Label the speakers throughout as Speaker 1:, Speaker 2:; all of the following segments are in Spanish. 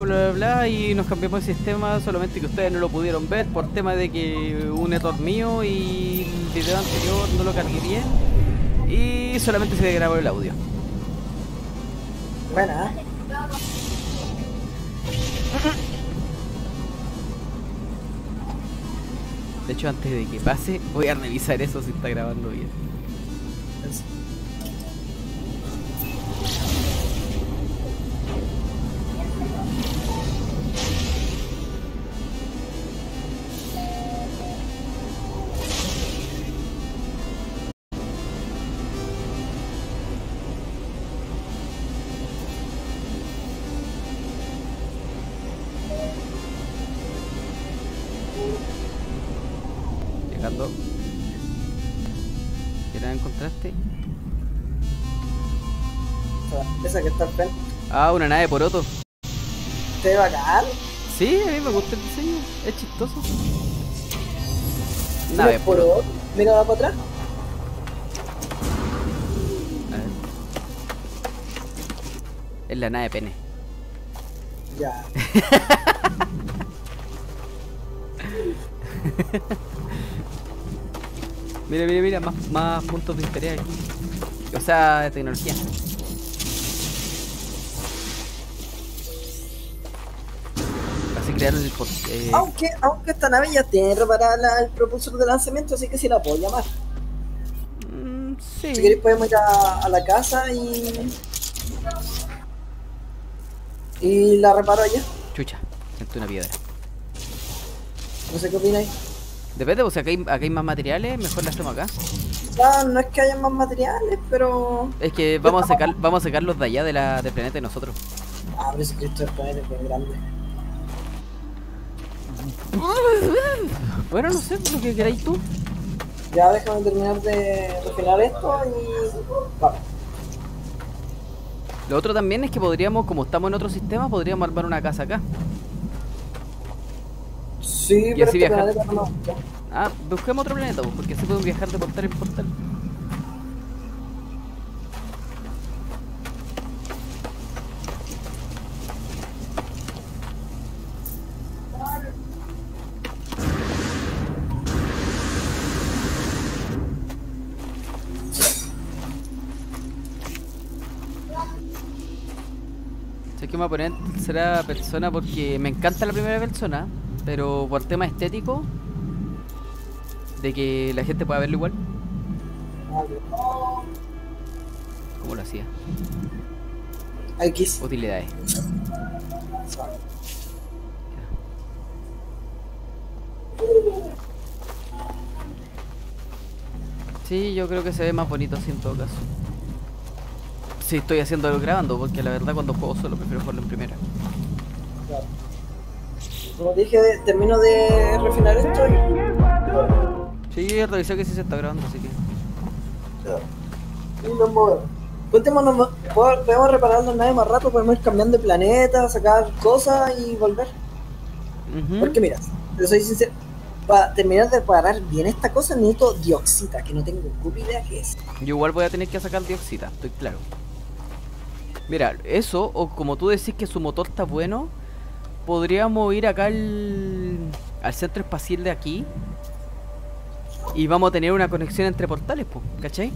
Speaker 1: bla bla bla y nos cambiamos el sistema solamente que ustedes no lo pudieron ver por tema de que un error mío y el video anterior no lo cargué bien y solamente se grabó el audio.
Speaker 2: Buena.
Speaker 1: De hecho antes de que pase voy a revisar eso si está grabando bien. Ah, una nave por otro.
Speaker 2: ¿Te bacán?
Speaker 1: Sí, a mí me gusta el diseño. Es chistoso. Nave
Speaker 2: por
Speaker 1: por otro.
Speaker 2: otro. Mira va para atrás.
Speaker 1: A ver. Es la nave pene.
Speaker 2: Ya.
Speaker 1: Mira, mira, mira, más, más puntos de interés aquí. O sea, de tecnología. Crearon el eh,
Speaker 2: Aunque, aunque esta nave ya tiene reparada la- el propulsor de lanzamiento, así que sí la puedo llamar.
Speaker 1: mm, sí.
Speaker 2: Si queréis podemos ir a, a la casa y... Y la reparo allá.
Speaker 1: Chucha, siento una piedra.
Speaker 2: No sé qué opináis.
Speaker 1: Depende, o sea, acá hay, acá hay más materiales, mejor la hacemos
Speaker 2: sea, no es que haya más materiales, pero...
Speaker 1: Es que vamos a sacar, vamos a sacar los de allá de la, del planeta de nosotros.
Speaker 2: Ah, pero si Cristo el planeta es bien grande.
Speaker 1: Bueno, no sé, lo que queráis tú.
Speaker 2: Ya déjame terminar de refinar esto y... Vamos.
Speaker 1: Lo otro también es que podríamos, como estamos en otro sistema, podríamos armar una casa acá.
Speaker 2: Sí, pero
Speaker 1: así
Speaker 2: este
Speaker 1: viajar.
Speaker 2: planeta no.
Speaker 1: Ah, busquemos otro planeta, pues, porque así podemos viajar de portal en portal. Que me voy a poner en tercera persona porque me encanta la primera persona, pero por tema estético, de que la gente pueda verlo igual, como lo hacía.
Speaker 2: X.
Speaker 1: Utilidades. Sí, yo creo que se ve más bonito así en todo caso. Sí, estoy haciendo grabando, porque la verdad cuando juego solo prefiero jugarlo en primera.
Speaker 2: Claro. Como dije, termino de refinar esto y...
Speaker 1: Sí, revisé que sí se está grabando, así que...
Speaker 2: Y nos movemos. Cuéntenos, ¿nos- ¿pod- podemos reparar las naves más rápido, podemos ir cambiando de planeta, sacar cosas y volver. Porque mira, te soy sincero, para terminar de reparar bien esta cosa necesito dioxita, que no tengo puta idea qué es.
Speaker 1: Yo igual voy a tener que sacar dioxida, estoy claro. Mira, eso, o como tú decís que su motor está bueno, podríamos ir acá al, al centro espacial de aquí. Y vamos a tener una conexión entre portales, pues, ¿cachai?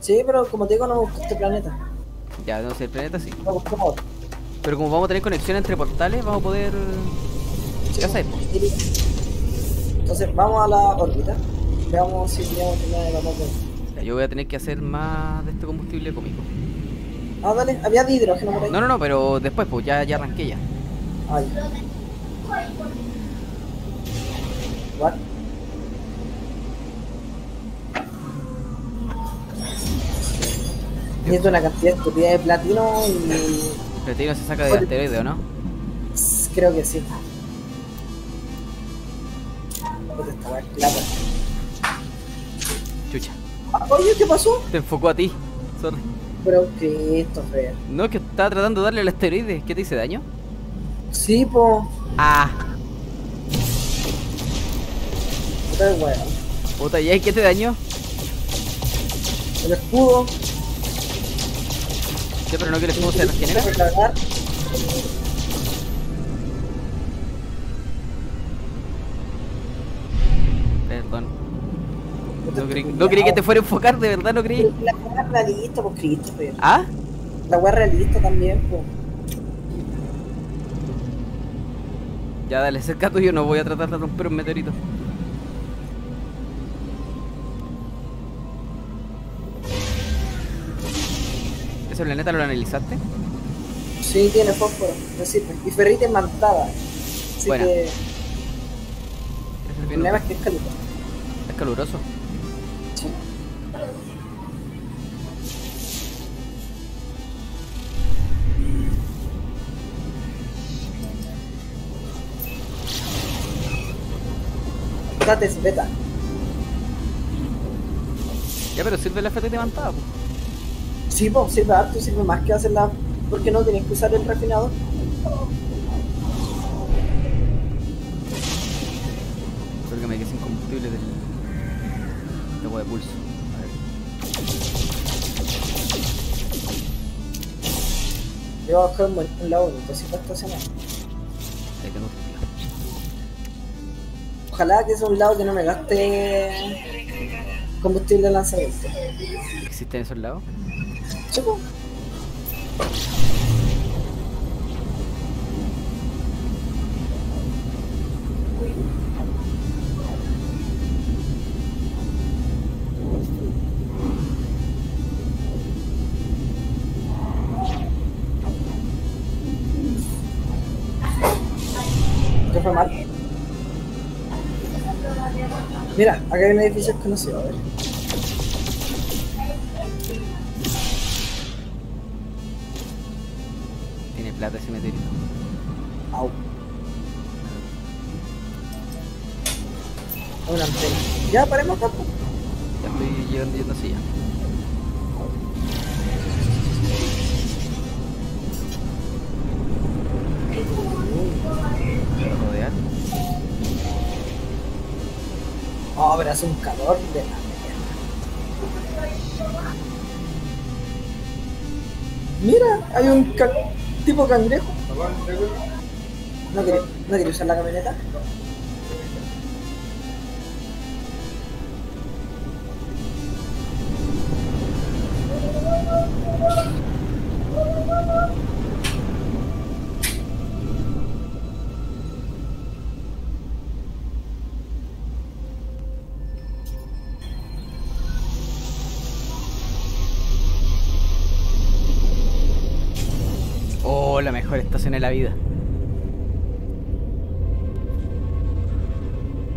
Speaker 2: Sí, pero como te digo, no me gusta este planeta.
Speaker 1: Ya, no sé, el planeta sí.
Speaker 2: Otro.
Speaker 1: Pero como vamos a tener conexión entre portales, vamos a poder...
Speaker 2: Sí,
Speaker 1: Ya sé.
Speaker 2: Entonces, vamos a la órbita. Veamos si tenemos más rápido.
Speaker 1: Ya, yo voy a tener que hacer más de este combustible cómico.
Speaker 2: Ah, dale, había de hidrógeno por ahí.
Speaker 1: No, no, no, pero después, pues, ya, ya arranqué ya.
Speaker 2: Ay. What? Necesito una cantidad estúpida de platino y
Speaker 1: El platino se saca de asteroide, ¿o no?
Speaker 2: creo que sí.
Speaker 1: Chucha.
Speaker 2: Ah, Oye, ¿qué pasó?
Speaker 1: Te enfocó a ti. Sorry.
Speaker 2: Pero que esto es real.
Speaker 1: No, es que estaba tratando de darle al asteroide. ¿Qué te hice daño?
Speaker 2: Sí, po.
Speaker 1: Ah,
Speaker 2: Puta de weón.
Speaker 1: puta, ¿y qué te dañó?
Speaker 2: El escudo.
Speaker 1: Ya, pero no que el escudo se
Speaker 2: Necesito
Speaker 1: regenera. No creí que te fuera a enfocar, de verdad no creí.
Speaker 2: La weá realista, pues Cristo, pero.
Speaker 1: ¿Ah?
Speaker 2: La weá realista también, pues.
Speaker 1: Ya dale, cerca tuyo, no voy a tratar de romper un meteorito. ¿Ese planeta lo analizaste?
Speaker 2: Sí, tiene fósforo, me sirve. Y ferrita imantada. Así
Speaker 1: Buena.
Speaker 2: que. El problema es que es caluroso.
Speaker 1: Es caluroso.
Speaker 2: Dates beta.
Speaker 1: Ya, pero sirve la FT levantada, pues.
Speaker 2: Sí, pues sirve harto, sirve más que hacerla. Porque no tienes que usar el refinador.
Speaker 1: Creo que me quedé sin combustible del. de agua de pulso. A ver.
Speaker 2: Yo voy a buscar un, un lado así para estacionar.
Speaker 1: Ahí tengo
Speaker 2: Ojalá que sea un lado que no me gaste combustible de lanzamiento.
Speaker 1: ¿Existen esos lados?
Speaker 2: Chico, Mira, acá hay un edificio conocido, a ver.
Speaker 1: Tiene plata ese meteorito.
Speaker 2: Au. Una antena. Ya, paremos acá.
Speaker 1: Ya estoy llegando yendo así ya. Voy a rodear.
Speaker 2: Oh, pero hace un calor de la. Mira, hay un tipo cangrejo. ¿No quería, ¿No quería usar la camioneta?
Speaker 1: Estación de la vida.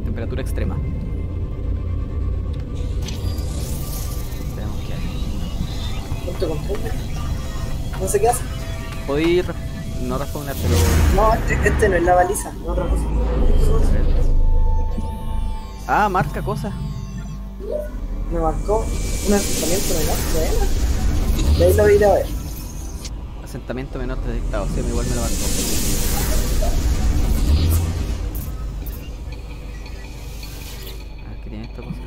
Speaker 1: Temperatura extrema. Hay.
Speaker 2: Punto control. No sé qué hace.
Speaker 1: Podí re- no responder, pero.
Speaker 2: No, este, este no es la baliza, es otra cosa.
Speaker 1: a. Ah, marca cosas.
Speaker 2: Me marcó un asentamiento menor. Bueno. De ahí lo iré a ver.
Speaker 1: Asentamiento menor detectado. Sí, igual me lo marcó. A ver qué tiene esta cosa.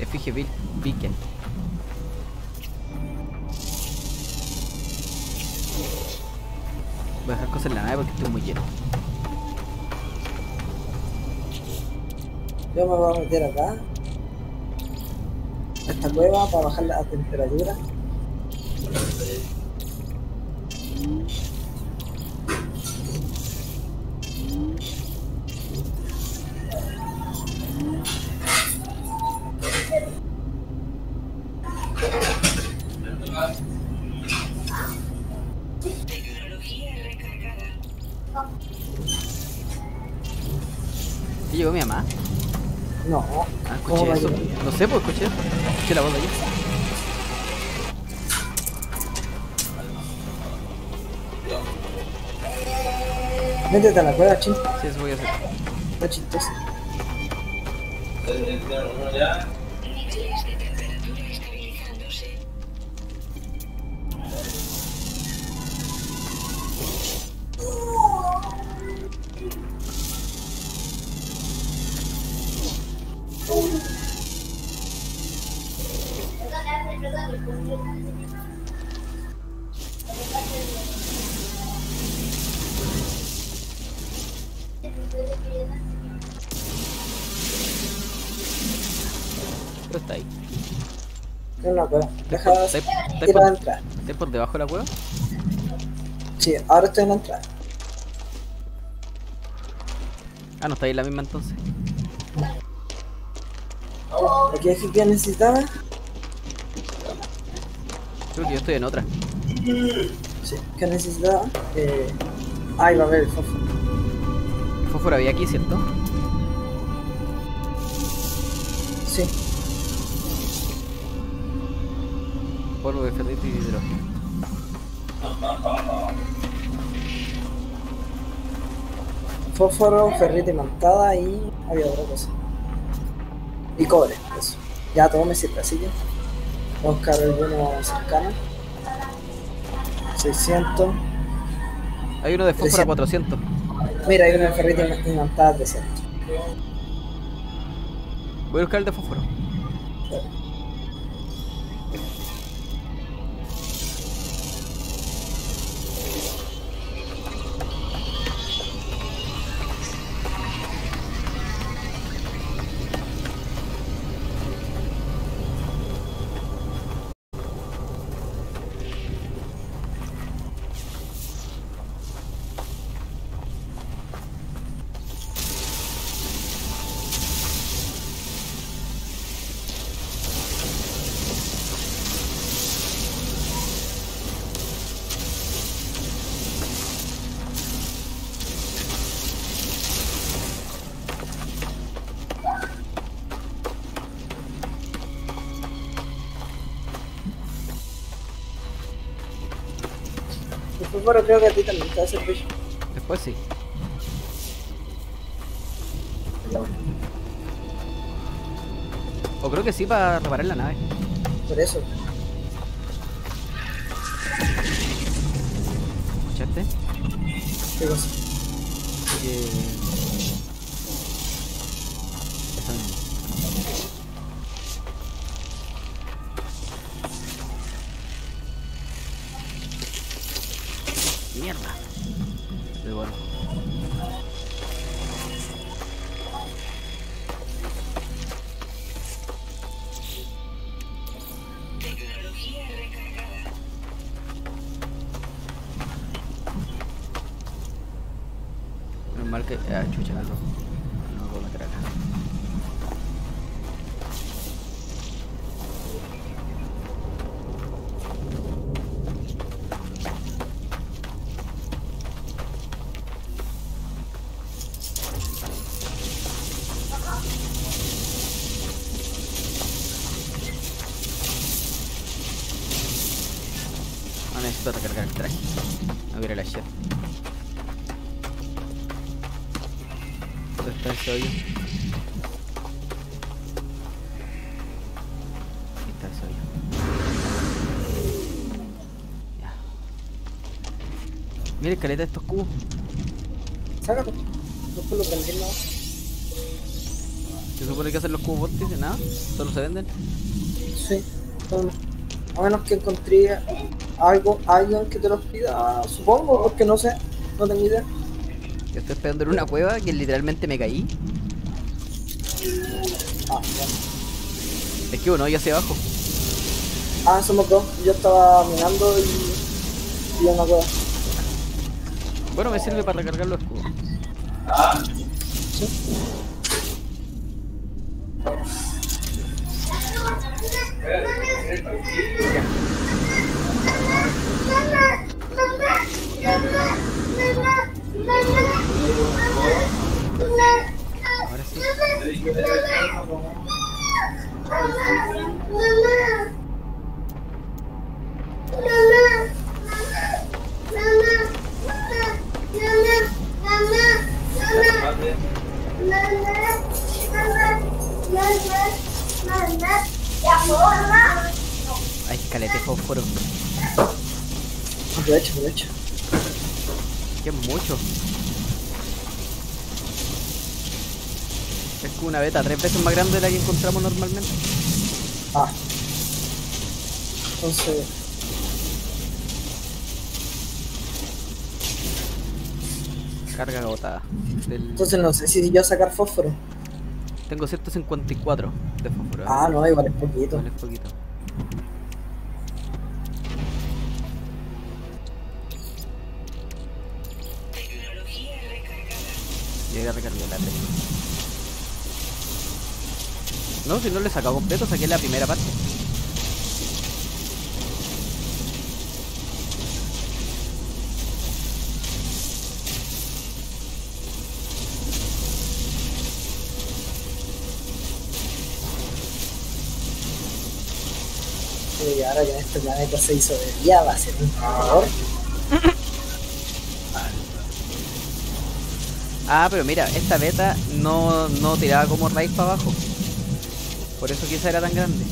Speaker 1: Efigie Be- Beacon. Voy a dejar cosas en la nave porque estoy muy lleno.
Speaker 2: Yo me voy a meter acá. Esta cueva para bajar la temperatura.
Speaker 1: ¿Y llegó mi mamá?
Speaker 2: No.
Speaker 1: Ah,
Speaker 2: ¿Cómo
Speaker 1: escuché eso. No sé, pues escuché. Escuché la voz de ella.
Speaker 2: Métete a la cueva, ching.
Speaker 1: Sí, eso voy a hacer.
Speaker 2: Está chistoso.
Speaker 1: ¿Estáis estáis
Speaker 2: ir a la
Speaker 1: por, debajo de la cueva?
Speaker 2: Sí, ahora estoy en la entrada.
Speaker 1: Ah, no estáis en la misma entonces.
Speaker 2: Aquí es que necesitaba.
Speaker 1: Creo que yo estoy en otra.
Speaker 2: Sí, ¿qué necesitaba? Eh... Ahí va a ver el fósforo.
Speaker 1: El fósforo había aquí, ¿cierto? Polvo de ferrito y hidrógeno.
Speaker 2: Fósforo, ferrita imantada y había otra cosa. Y cobre, eso. Ya todo me sirve, así que voy a buscar alguno cercano. 600.
Speaker 1: Hay uno de fósforo a
Speaker 2: 300.
Speaker 1: 400.
Speaker 2: Mira, hay una ferrita im- imantada a 300.
Speaker 1: Voy a buscar el de fósforo.
Speaker 2: El fósforo creo que a ti también te va a servir.
Speaker 1: Después sí. O creo que sí para reparar la nave.
Speaker 2: Por eso.
Speaker 1: ¿Escuchaste?
Speaker 2: ¿Qué cosa?
Speaker 1: Que... caleta de estos cubos.
Speaker 2: Sácalo. Después lo prendí no.
Speaker 1: ¿Se supone que hacen los cubos vórtices? Nada. Solo se venden.
Speaker 2: Sí. A menos que encontré algo, alguien que te los pida, supongo, porque no sé, no tengo idea.
Speaker 1: Yo estoy esperando en una cueva que literalmente me caí.
Speaker 2: Ah, bueno.
Speaker 1: Es que uno hoyo hacia abajo.
Speaker 2: Ah, somos dos. Yo estaba mirando y. y una cueva.
Speaker 1: Bueno, me sirve para recargar los.
Speaker 2: Sí.
Speaker 1: Ahora sí. Ay, calete fósforo.
Speaker 2: Aprovecho, aprovecho.
Speaker 1: Que mucho. Es como una beta tres veces más grande de la que encontramos normalmente.
Speaker 2: Ah. Entonces.
Speaker 1: Carga agotada. Del-
Speaker 2: Entonces no sé si yo sacar fósforo.
Speaker 1: Tengo 154 de fósforo.
Speaker 2: Ah, no, igual es poquito.
Speaker 1: Vale, es poquito. Llegué a recargar la tele. No, si no le he sacado completo, saqué la primera parte.
Speaker 2: Y ahora que en este planeta se hizo de día va a ser un horror.
Speaker 1: Ah, pero mira, esta beta no, no tiraba como raíz para abajo. Por eso quizá era tan grande.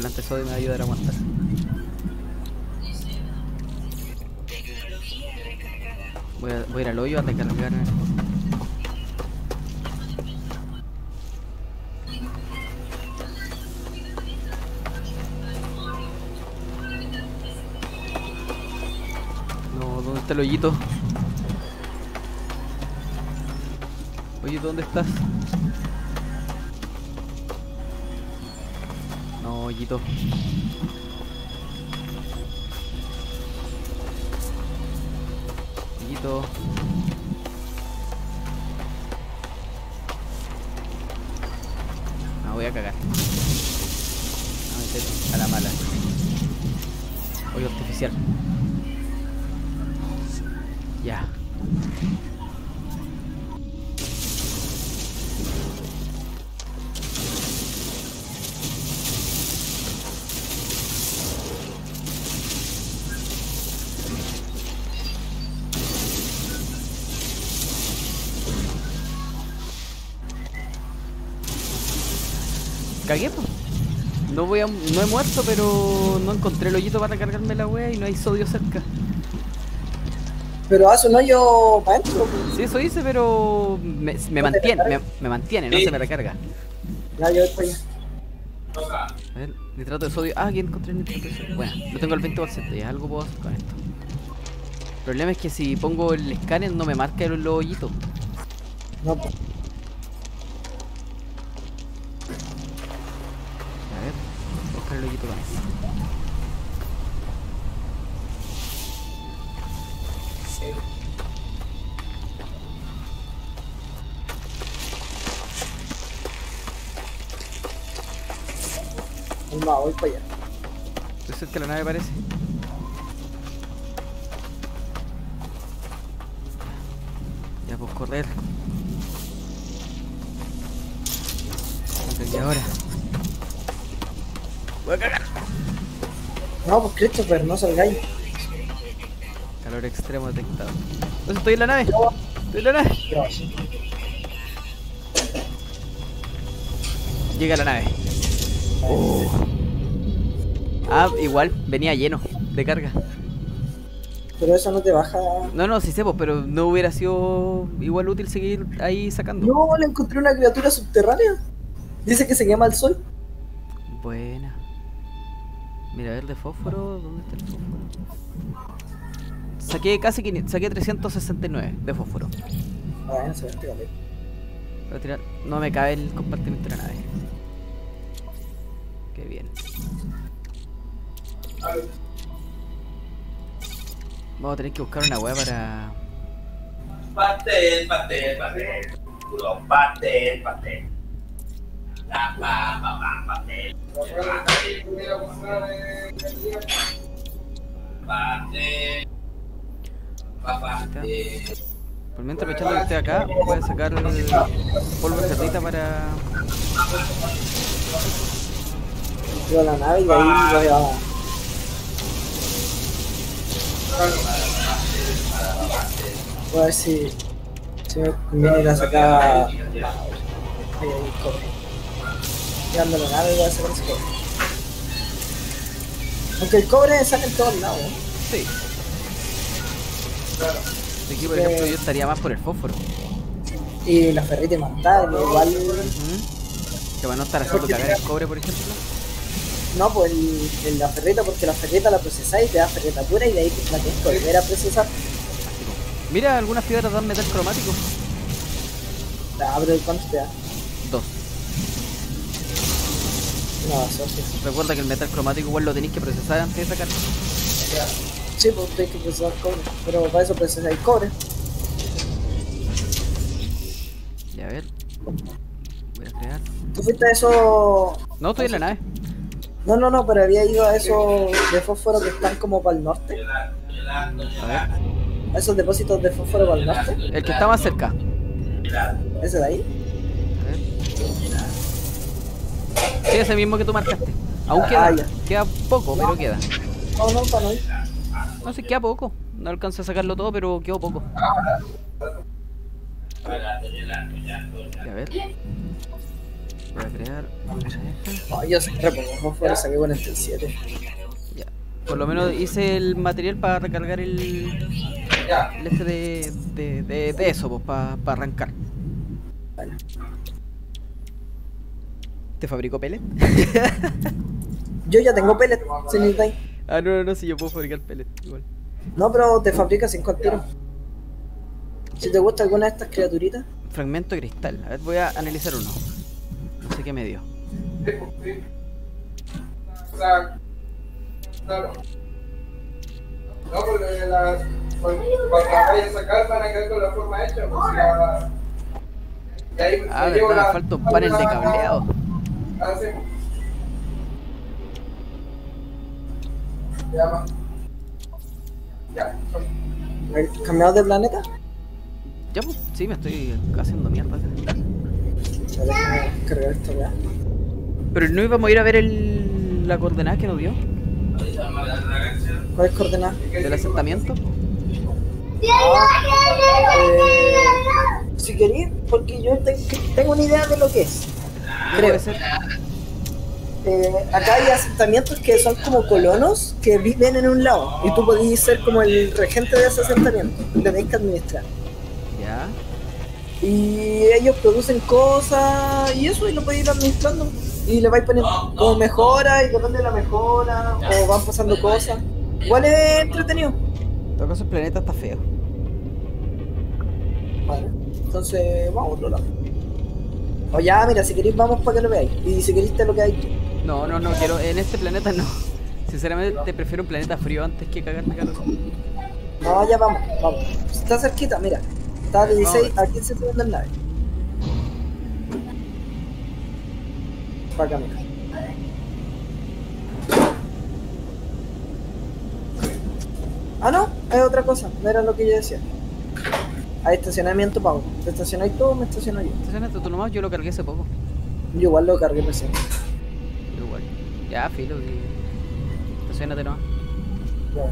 Speaker 1: Planta sodio me va a ayudar a aguantar. Voy a, voy a ir al hoyo a recargar. No, ¿dónde está el hoyito? Oye, ¿dónde estás? No, No he muerto, pero no encontré el hoyito para recargarme la wea y no hay sodio cerca.
Speaker 2: Pero haz un hoyo para adentro. pues.
Speaker 1: Sí, eso hice, pero me, me
Speaker 2: ¿No te
Speaker 1: mantiene, me, mantiene, no se me recarga.
Speaker 2: Ya, yo allá.
Speaker 1: A ver, nitrato de sodio. Ah, aquí encontré nitrato de sodio. Bueno, lo tengo al 20%, ya algo puedo hacer con esto. El problema es que si pongo el escáner no me marca el, el hoyito.
Speaker 2: No, pues.
Speaker 1: Y ahora. Voy a cagar.
Speaker 2: No, pues Christopher, no salgáis.
Speaker 1: Calor extremo detectado. Pues estoy en la nave. Estoy en la nave. Llega la nave. Ah, igual, venía lleno de carga.
Speaker 2: Pero eso no te baja.
Speaker 1: No, no, sí pues, pero no hubiera sido igual útil seguir ahí sacando.
Speaker 2: No, le encontré una criatura subterránea. Dice que se quema el sol.
Speaker 1: Buena. Mira, a ver de fósforo, ¿dónde está el fósforo? Saqué casi 500, saqué 369 de fósforo.
Speaker 2: Ah, Bueno, se ve.
Speaker 1: Voy a tirar- no me cabe el compartimiento de la nave. Qué bien. Vamos a tener que buscar una weá para.
Speaker 3: Pastel, pastel, pastel. Puro pastel, pastel.
Speaker 1: Por mientras, aprovechando que esté acá, voy a sacar el polvo de para.
Speaker 2: A la nave y ahí voy a. Voy a ver si. Me conviene ir el cobre. Tirándolo nada y voy a sacar ese cobre. Aunque el cobre sale en todos lados. ¿eh?
Speaker 1: Sí. Aquí, por ejemplo, yo estaría más por el fósforo.
Speaker 2: Y la ferrita y mantar, igual.
Speaker 1: ¿Mm? Que van a estar haciendo cagar el cobre, por ejemplo.
Speaker 2: No, pues el, el- la ferrita, porque la ferrita la procesáis y te da ferrita pura y de ahí la tienes que volver a procesar.
Speaker 1: Mira, algunas piedras dan metal cromático.
Speaker 2: Abre el cuánto te da.
Speaker 1: Dos.
Speaker 2: No, eso sí.
Speaker 1: Recuerda que el metal cromático igual lo tenéis que procesar antes de sacarlo.
Speaker 2: Sí, pues tienes que procesar cobre. Pero para eso procesáis cobre.
Speaker 1: Ya, a ver. Voy a crear.
Speaker 2: ¿Tú fuiste a eso?
Speaker 1: No, estoy en la nave.
Speaker 2: No, no, no, pero había ido a esos de fósforo que están como para el norte.
Speaker 1: A ver.
Speaker 2: A esos depósitos de fósforo para el norte.
Speaker 1: El que está más cerca.
Speaker 2: Ese de ahí.
Speaker 1: A ver. Sí, ese mismo que tú marcaste. Aún
Speaker 2: Ah,
Speaker 1: queda.
Speaker 2: ya.
Speaker 1: Queda poco, pero queda.
Speaker 2: No, no, para no.
Speaker 1: No sé, queda poco. No alcancé a sacarlo todo, pero quedó poco. A ver. Voy a crear.
Speaker 2: No, yo siempre pongo fósforo, saqué 47.
Speaker 1: Ya. Por lo menos hice el material para recargar el. El este de. de, de, de eso, pues, para arrancar.
Speaker 2: Vale.
Speaker 1: ¿Te fabricó pellet?
Speaker 2: Yo ya tengo pellet, si necesitáis.
Speaker 1: ah, no, no, no, si yo puedo fabricar pellet. Igual.
Speaker 2: No, pero te fabrica 5 al tiro. Si te gusta alguna de estas criaturitas,
Speaker 1: Fragmento de cristal. A ver, voy a analizar uno. No sé qué me dio.
Speaker 4: No, porque las. Cuando vayas a sacar van a quedar con la forma hecha. Pues, la- y ahí
Speaker 1: Ah, verdad, falta un panel de cableado.
Speaker 4: Ya. Ya.
Speaker 2: cambiados de planeta.
Speaker 1: Ya, pues, sí, me estoy haciendo mierda.
Speaker 2: cargar esta weá.
Speaker 1: Pero no íbamos a ir a ver el... la coordenada que nos dio
Speaker 2: ¿Cuál es coordenada?
Speaker 1: del asentamiento.
Speaker 2: Eh, si queréis, porque yo te- tengo una idea de lo que es. Creo. Eh, acá hay asentamientos que son como colonos que viven en un lado y tú podés ser como el regente de ese asentamiento. y Tenéis que administrar.
Speaker 1: Ya.
Speaker 2: Y ellos producen cosas y eso y lo podéis ir administrando. Y le vais poniendo como mejora y depende de la mejora o van pasando cosas. Igual es entretenido.
Speaker 1: En todo caso, el planeta está feo.
Speaker 2: Vale. Entonces, vamos a otro lado. O ya, mira, si queréis vamos para que lo veáis. Y si queréis te lo quedáis tú.
Speaker 1: No, no, no, quiero. En este planeta no. Sinceramente, te prefiero un planeta frío antes que cagarme calor.
Speaker 2: No, ya vamos, vamos. Está cerquita, mira. Está de 16 a 15 segundos en nave. Para acá, mira. Ah, no, es otra cosa. No era lo que yo decía. Hay estacionamiento pago. Te estacionáis tú, me estaciono yo.
Speaker 1: Estacionate tú nomás, yo lo cargué hace poco.
Speaker 2: Yo igual lo cargué recién.
Speaker 1: Yo igual. Ya, filo, sí. Estacionate nomás.
Speaker 2: Ya.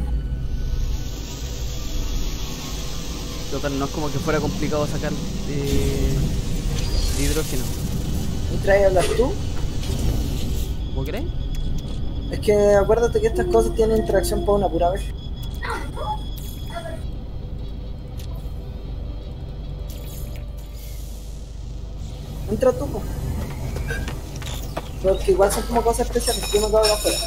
Speaker 1: Total, no es como que fuera complicado sacar de, de hidrógeno.
Speaker 2: Mientras ahí hablas tú,
Speaker 1: ¿Vos crees?
Speaker 2: es que acuérdate que estas cosas tienen interacción por una pura vez. Entra tú, po. Porque igual son como cosas especiales, yo quedo acá afuera.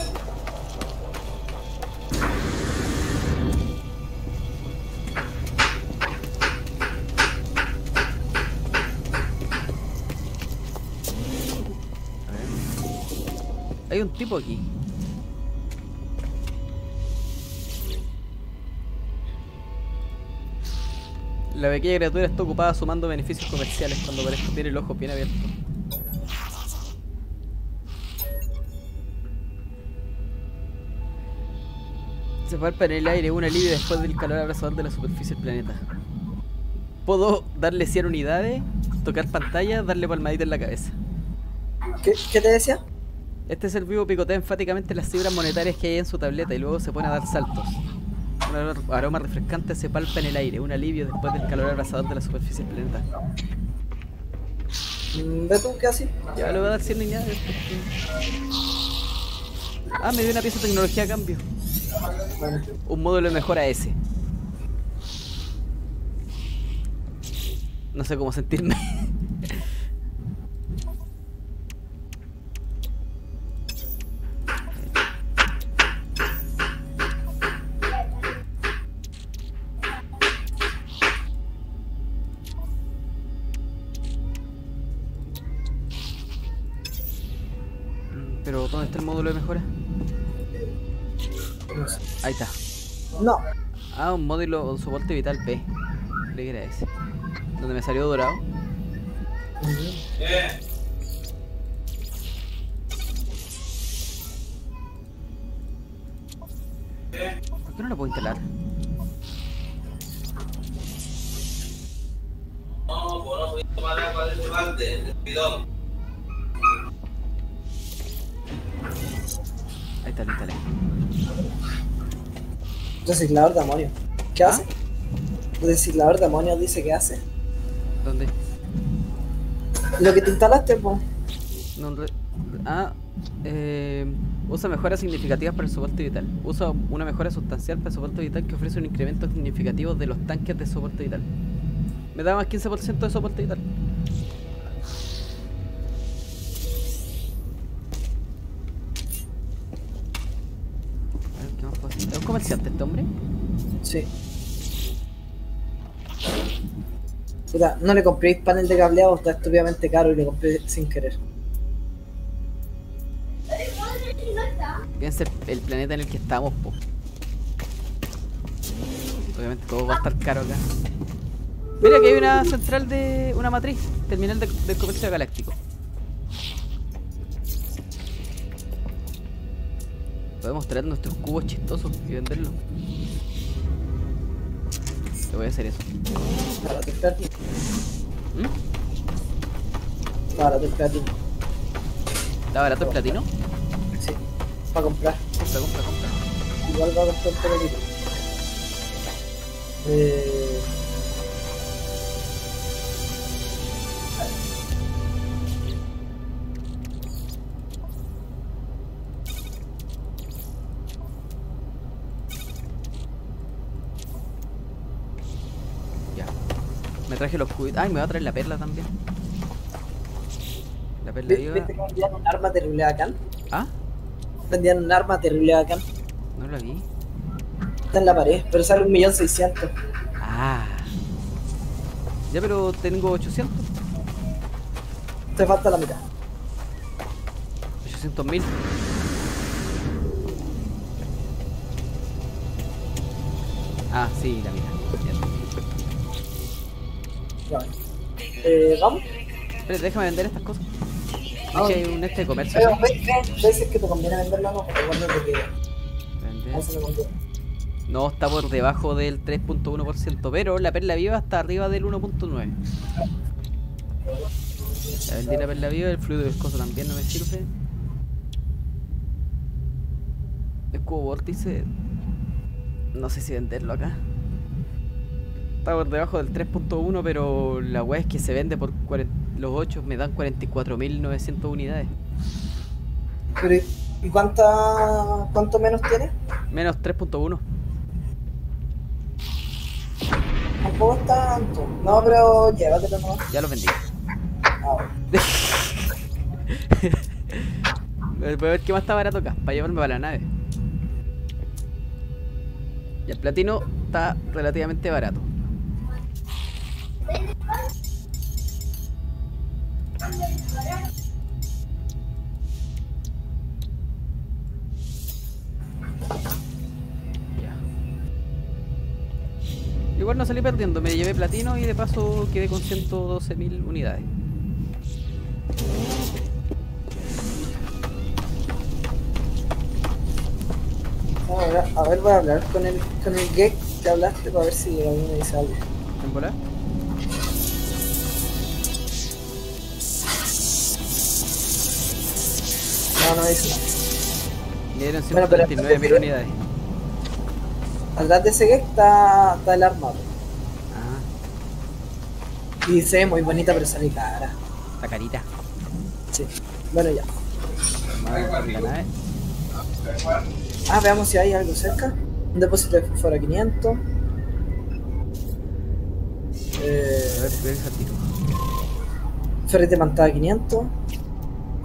Speaker 1: Hay un tipo aquí. La pequeña criatura está ocupada sumando beneficios comerciales cuando parezca tiene el ojo bien abierto. Se palpa en el aire un alivio después del calor abrasador de la superficie del planeta. Puedo darle 100 unidades, tocar pantalla, darle palmadita en la cabeza.
Speaker 2: ¿Qué, qué te decía?
Speaker 1: Este ser vivo picotea enfáticamente las cifras monetarias que hay en su tableta y luego se pone a dar saltos. Un ar- aroma refrescante se palpa en el aire, un alivio después del calor abrasador de la superficie del planeta.
Speaker 2: Mm, Ve tú qué así.
Speaker 1: Ya le voy a dar 100 unidades porque... Ah, me dio una pieza de tecnología a cambio. Un módulo de mejora ese. No sé cómo sentirme. Pero ¿dónde está el módulo de mejora?
Speaker 2: no sé.
Speaker 1: Ahí está.
Speaker 2: No,
Speaker 1: Ah, un módulo de soporte vital P. Que era ese. Donde me salió dorado.
Speaker 3: Eh,
Speaker 1: ¿Por qué no lo puedo instalar?
Speaker 3: no, pues no voy a tomar agua de ese balde, del bidón.
Speaker 2: Reciclador de amonio. ¿Qué
Speaker 1: ¿Ah?
Speaker 2: hace? Reciclador de amonio dice que hace.
Speaker 1: ¿Dónde?
Speaker 2: Lo que te instalaste, pues.
Speaker 1: No, Ah, eh, usa mejoras significativas para el soporte vital. Usa una mejora sustancial para el soporte vital que ofrece un incremento significativo de los tanques de soporte vital. Me da más 15% de soporte vital. Comerciante este hombre?
Speaker 2: Sí. Puta, no le compré panel de cableado, está estúpidamente caro y le compré sin querer.
Speaker 1: Piensa el planeta en el que estamos, po. Obviamente todo va a estar caro acá. Mira que hay una central de. una matriz, terminal de- del comercio galáctico. Podemos traer nuestros cubos chistosos y venderlos. Te voy a hacer eso.
Speaker 2: Barato el platino.
Speaker 1: ¿Mm?
Speaker 2: Barato el platino.
Speaker 1: ¿Está barato el platino?
Speaker 2: Sí. Para comprar.
Speaker 1: Compra, compra, compra.
Speaker 2: Igual va a costar un poquito. Eh...
Speaker 1: traje los cubitos. Ay, me va a traer la perla también. La perla
Speaker 2: ¿vi-
Speaker 1: viva.
Speaker 2: ¿Viste vendían un arma terrible bacán?
Speaker 1: ¿Ah?
Speaker 2: Vendían un arma terrible bacán.
Speaker 1: No la vi.
Speaker 2: Está en la pared, pero sale un millón seiscientos.
Speaker 1: Ah. Ya, pero tengo 800.
Speaker 2: Te falta la mitad.
Speaker 1: 800 mil. Ah, sí, la mitad. Ya.
Speaker 2: Eh,
Speaker 1: déjame vender estas cosas.
Speaker 2: Ah,
Speaker 1: hay un este de comercio.
Speaker 2: Pero
Speaker 1: ¿sí?
Speaker 2: es que te conviene venderla o no, porque acuérdate que
Speaker 1: Vender.
Speaker 2: a eso me conviene.
Speaker 1: No, está por debajo del 3.1%, pero la perla viva está arriba del 1.9%. Ya vendí la perla viva, el fluido viscoso también no me sirve. El cubo vórtice. No sé si venderlo acá. Está por debajo del 3.1, pero la weá es que se vende por 40 los 8 me dan 44.900 unidades.
Speaker 2: Pero, ¿y cuánta, cuánto menos tiene?
Speaker 1: Menos 3.1.
Speaker 2: Tampoco es tanto. No, pero llévatelo nomás.
Speaker 1: Ya los vendí.
Speaker 2: Ah.
Speaker 1: Voy a ver qué más está barato acá, para llevarme para la nave. Y el platino está relativamente barato. Igual no salí perdiendo, me llevé platino y de paso quedé con 112.000 unidades.
Speaker 2: A ver, voy a hablar con el, con el geek que hablaste para ver si a mí me dice algo.
Speaker 1: ¿En volar?
Speaker 2: No, no dice nada.
Speaker 1: Me dieron
Speaker 2: Bueno, pero-
Speaker 1: 139.000 unidades.
Speaker 2: Atrás de ese gate está, está el arma.
Speaker 1: Ah,
Speaker 2: Y ve muy bonita, pero sale cara.
Speaker 1: la carita.
Speaker 2: Sí. Bueno, ya.
Speaker 1: A ver la nave.
Speaker 2: Ah, veamos si hay algo cerca. Un depósito de fósforo a 500.
Speaker 1: A
Speaker 2: Eh,
Speaker 1: ver, al tiro.
Speaker 2: ferrite mantada a 500.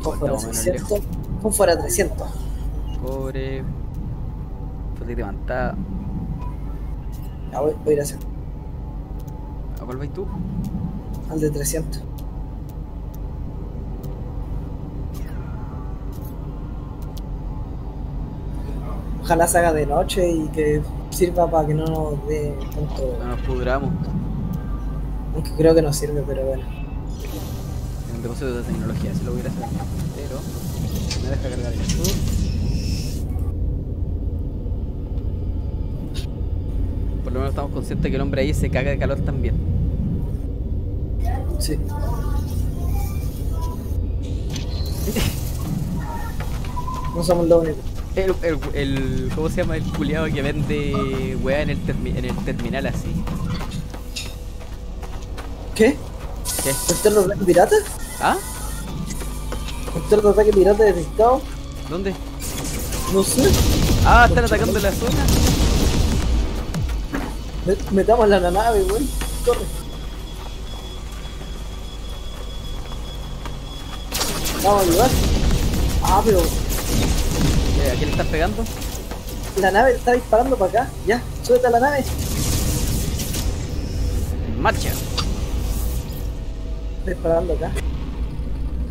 Speaker 2: Fósforo a
Speaker 1: Estamos menos
Speaker 2: 600. Fósforo a 300.
Speaker 1: Cobre. Fotita levantada.
Speaker 2: Ya voy, voy a ir a hacer
Speaker 1: ¿A cuál vais tú?
Speaker 2: al de 300. Ojalá se haga de noche y que sirva para que no nos dé tanto.
Speaker 1: No nos pudramos.
Speaker 2: Aunque creo que no sirve, pero bueno.
Speaker 1: En un depósito de tecnología, si lo hubiera hacer. Pero. Me deja cargar el escudo. Por lo menos estamos conscientes que el hombre ahí se caga de calor también.
Speaker 2: Sí. No somos los únicos.
Speaker 1: El, el, el- ¿Cómo se llama el culiado que vende weá en el, termi- en el terminal así?
Speaker 2: ¿Qué?
Speaker 1: ¿Qué?
Speaker 2: ¿Vector de ataque pirata?
Speaker 1: ¿Ah?
Speaker 2: ¿Vector de ataque pirata detectado?
Speaker 1: ¿Dónde?
Speaker 2: No sé.
Speaker 1: Ah, están atacando la zona.
Speaker 2: Me- Metamos la nave, weón. Corre. Vamos a ayudar. Ah, pero
Speaker 1: Eh, ¿A quién le estás pegando?
Speaker 2: la nave está disparando para acá. Ya, súbete a la nave.
Speaker 1: En marcha.
Speaker 2: Está disparando acá.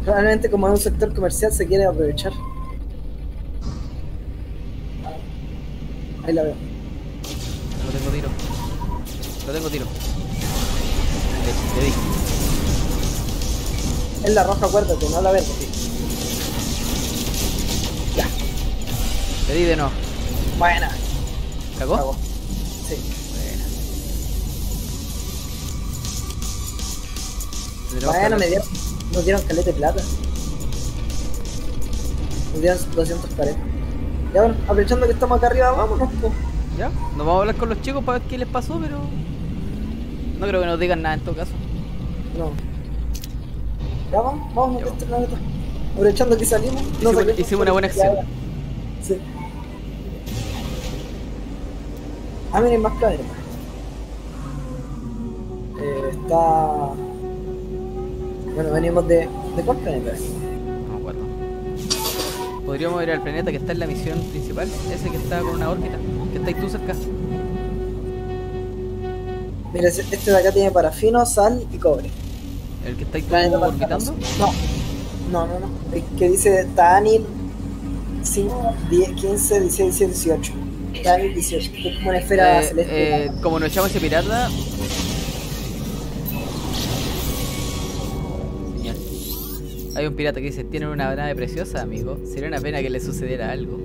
Speaker 2: Realmente como es un sector comercial se quiere aprovechar. Ahí la veo.
Speaker 1: No tengo tiro. No tengo tiro. Le, le di.
Speaker 2: Es la roja, acuérdate, no la verde. Ya,
Speaker 1: Le di de no.
Speaker 2: buena.
Speaker 1: ¿Cagó?
Speaker 2: Cagó. Sí.
Speaker 1: Buena.
Speaker 2: Bueno, me dieron, nos dieron caleta de plata. Nos dieron 240. Ya bueno, aprovechando que estamos acá arriba, vámonos. po.
Speaker 1: ¿Ya? Nos vamos a hablar con los chicos para ver qué les pasó, pero. No creo que nos digan nada en todo caso.
Speaker 2: No. Ya vamos, vamos
Speaker 1: Ya
Speaker 2: a este planeta. Aprovechando que salimos. no
Speaker 1: Hicimos-
Speaker 2: saquemos
Speaker 1: hicimos una buena acción.
Speaker 2: Sí. Ah, miren, más planeta. Eh, está. Bueno, venimos de. ¿De cuál planeta?
Speaker 1: No me acuerdo. Podríamos ir al planeta que está en la misión principal, ese que está con una órbita, que está ahí tú cerca.
Speaker 2: Mira, este de acá tiene parafino, sal y cobre.
Speaker 1: El que está ahí tú orbitando.
Speaker 2: No, no, no, no. El que dice Tanil 5, 10, 15, 16, 17, 18. Tanil 18, que es como una esfera
Speaker 1: Eh,
Speaker 2: celeste.
Speaker 1: eh, como nos echamos ese pirata. Hay un pirata que dice: Tienen una nave preciosa, amigo. Sería una pena que le sucediera algo.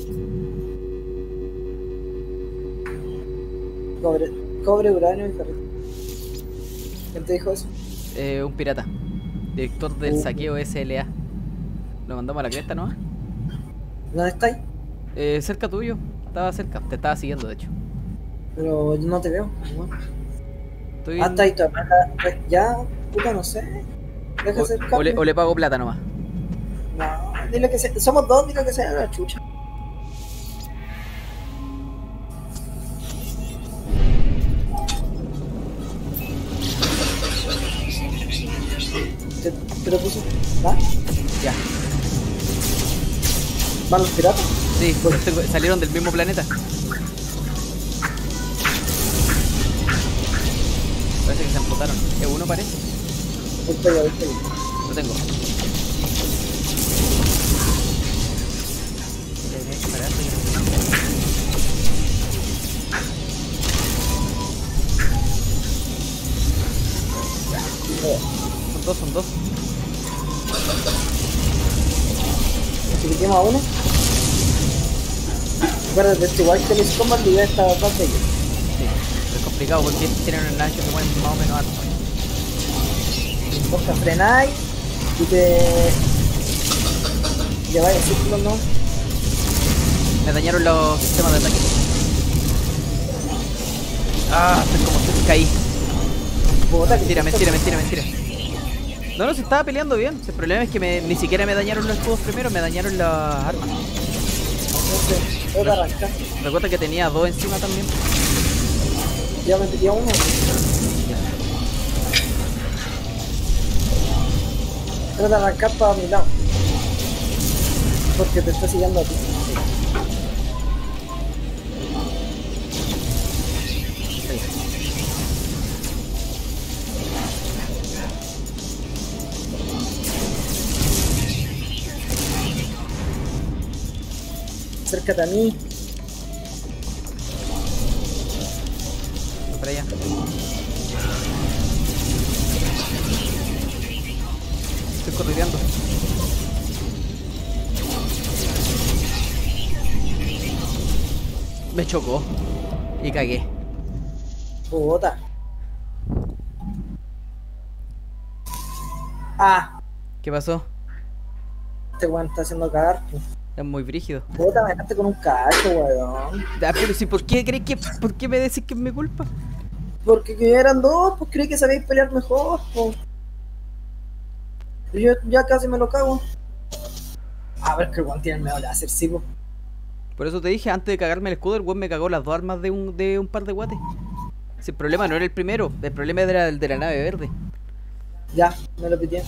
Speaker 2: Cobre, cobre, uranio y ferrito. ¿Quién te dijo eso?
Speaker 1: Eh, un pirata, director del
Speaker 2: Uh.
Speaker 1: saqueo SLA. Lo mandamos a la cresta, ¿no?
Speaker 2: ¿Dónde estáis?
Speaker 1: Eh, cerca tuyo. Estaba cerca. Te estaba siguiendo, de hecho.
Speaker 2: Pero yo no te veo.
Speaker 1: Estoy
Speaker 2: Ah,
Speaker 1: en-
Speaker 2: está ahí tu hermana. Ya, puta, no sé. Deja
Speaker 1: o, le, o le pago plata nomás.
Speaker 2: No, dile que se... somos dos, dile que sea la chucha. Te, te lo puse. ¿Va?
Speaker 1: Ya.
Speaker 2: ¿Van los piratas?
Speaker 1: Sí, salieron del mismo planeta. Parece que se amputaron. ¿Es uno parece?
Speaker 2: Voy para
Speaker 1: Lo tengo.
Speaker 2: Eh,
Speaker 1: Son dos, son dos.
Speaker 2: Si quitamos a uno. Acuérdate, esto igual que los combos, la idea está atrás de ellos.
Speaker 1: Sí. Es complicado porque tienen un nacho que mueven más o menos harto.
Speaker 2: Vos te frenáis y te. Lleváis el círculo, ¿no?
Speaker 1: Me dañaron los sistemas de ataque. Ah, estoy como que caí. Mentira, mentira, mentira, mentira. No, no, se estaba peleando bien. El problema es que me- ni siquiera me dañaron los escudos primero, me dañaron las armas.
Speaker 2: Entonces.
Speaker 1: Recuerda que tenía dos encima también.
Speaker 2: Ya me metí a uno. Trata de arrancar para mi lado. Porque te está siguiendo a ti. Acércate a mí.
Speaker 1: Chocó. Y cagué.
Speaker 2: Puta. Ah,
Speaker 1: ¿Qué pasó?
Speaker 2: este weón está haciendo cagar.
Speaker 1: Es muy brígido.
Speaker 2: Puta, me dejaste con un cacho, weón.
Speaker 1: Ah, pero si, ¿por qué crees que.? ¿Por qué me decís que es mi culpa?
Speaker 2: Porque que eran dos, pues creí que sabíais pelear mejor, pues. Yo ya casi me lo cago. A ver que el weón tiene el miedo láser, sí, pues.
Speaker 1: Por eso te dije, antes de cagarme el escudo, el weón me cagó las dos armas de un, de un par de guates. Si el problema no era el primero, el problema era el de la nave verde.
Speaker 2: Ya, me lo pité.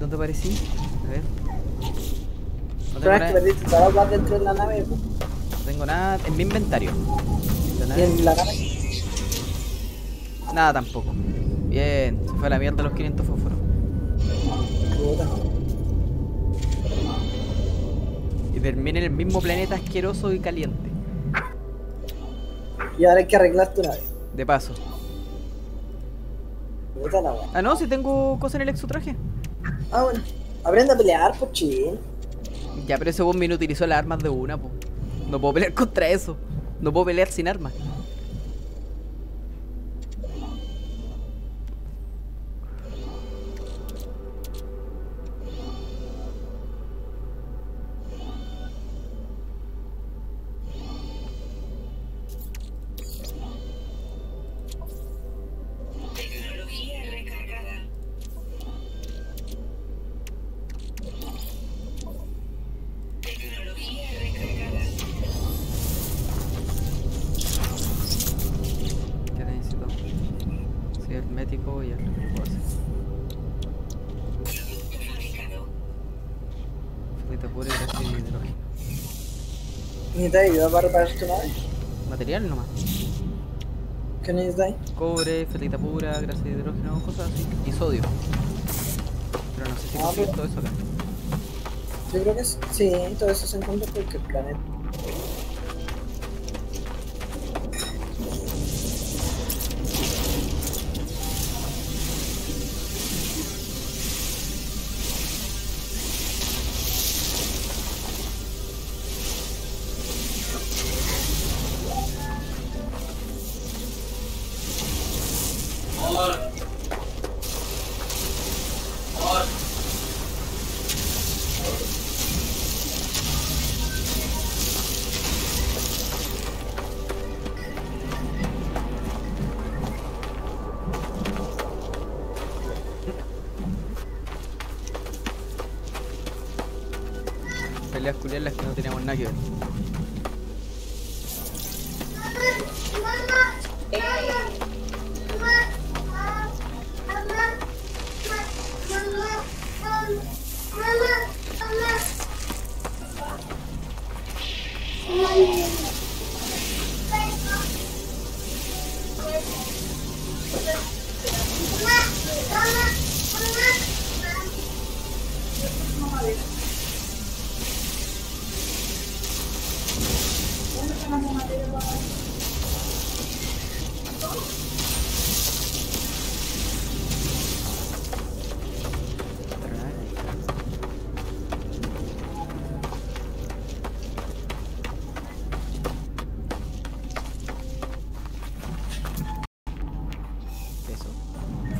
Speaker 1: ¿Dónde aparecí? A ver. No tengo,
Speaker 2: que
Speaker 1: nada,
Speaker 2: balas dentro de la nave,
Speaker 1: no tengo nada en mi inventario. La
Speaker 2: Y en la nave.
Speaker 1: Nada tampoco. Bien, se fue a la mierda los 500 fósforos. Y terminé en el mismo planeta asqueroso y caliente.
Speaker 2: Y ahora hay que arreglar tu nave.
Speaker 1: De paso. Ah, no, si tengo cosas en el exotraje.
Speaker 2: Ah, bueno. Aprende a pelear, pues chill.
Speaker 1: Ya, pero ese weón me inutilizó las armas de una, po. No puedo pelear contra eso. No puedo pelear sin armas.
Speaker 2: ¿Necesitas ayuda para reparar tu nave?
Speaker 1: Material nomás.
Speaker 2: ¿Qué necesitas?
Speaker 1: Cobre, felita pura, grasa de hidrógeno, cosas así. Y sodio. Pero no sé si
Speaker 2: Ah, pues.
Speaker 1: todo eso acá.
Speaker 2: Yo creo que sí, sí, todo eso se encuentra porque el planeta.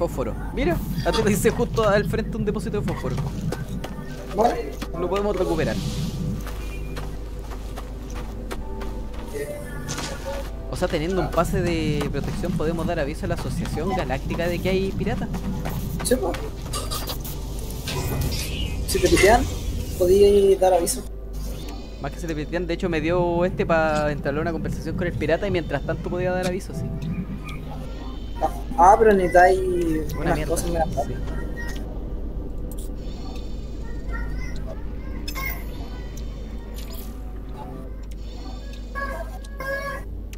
Speaker 1: Fósforo. Mira, a ti te dice justo al frente un depósito de fósforo. Lo podemos recuperar. O sea, teniendo un pase de protección podemos dar aviso a la Asociación Galáctica de que hay piratas.
Speaker 2: Sí, po. Si te pitean, podías dar aviso.
Speaker 1: Más que se le pidían, de hecho me dio este para entablar una conversación con el pirata y mientras tanto podía dar aviso, sí.
Speaker 2: Ah, pero necesitáis
Speaker 1: Una
Speaker 2: unas
Speaker 1: mierda.
Speaker 2: cosas
Speaker 1: sí.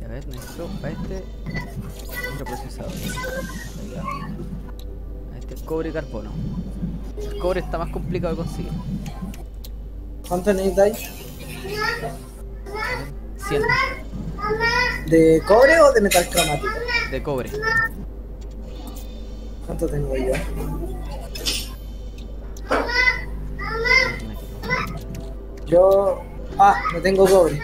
Speaker 1: A ver, necesito para este otro procesador. A este cobre y carbono. El cobre está más complicado de conseguir.
Speaker 2: ¿Cuánto necesitáis?
Speaker 1: 100
Speaker 2: ¿De cobre o de metal cromático?
Speaker 1: de cobre.
Speaker 2: ¿Cuánto tengo yo? Yo. Ah, no tengo cobre.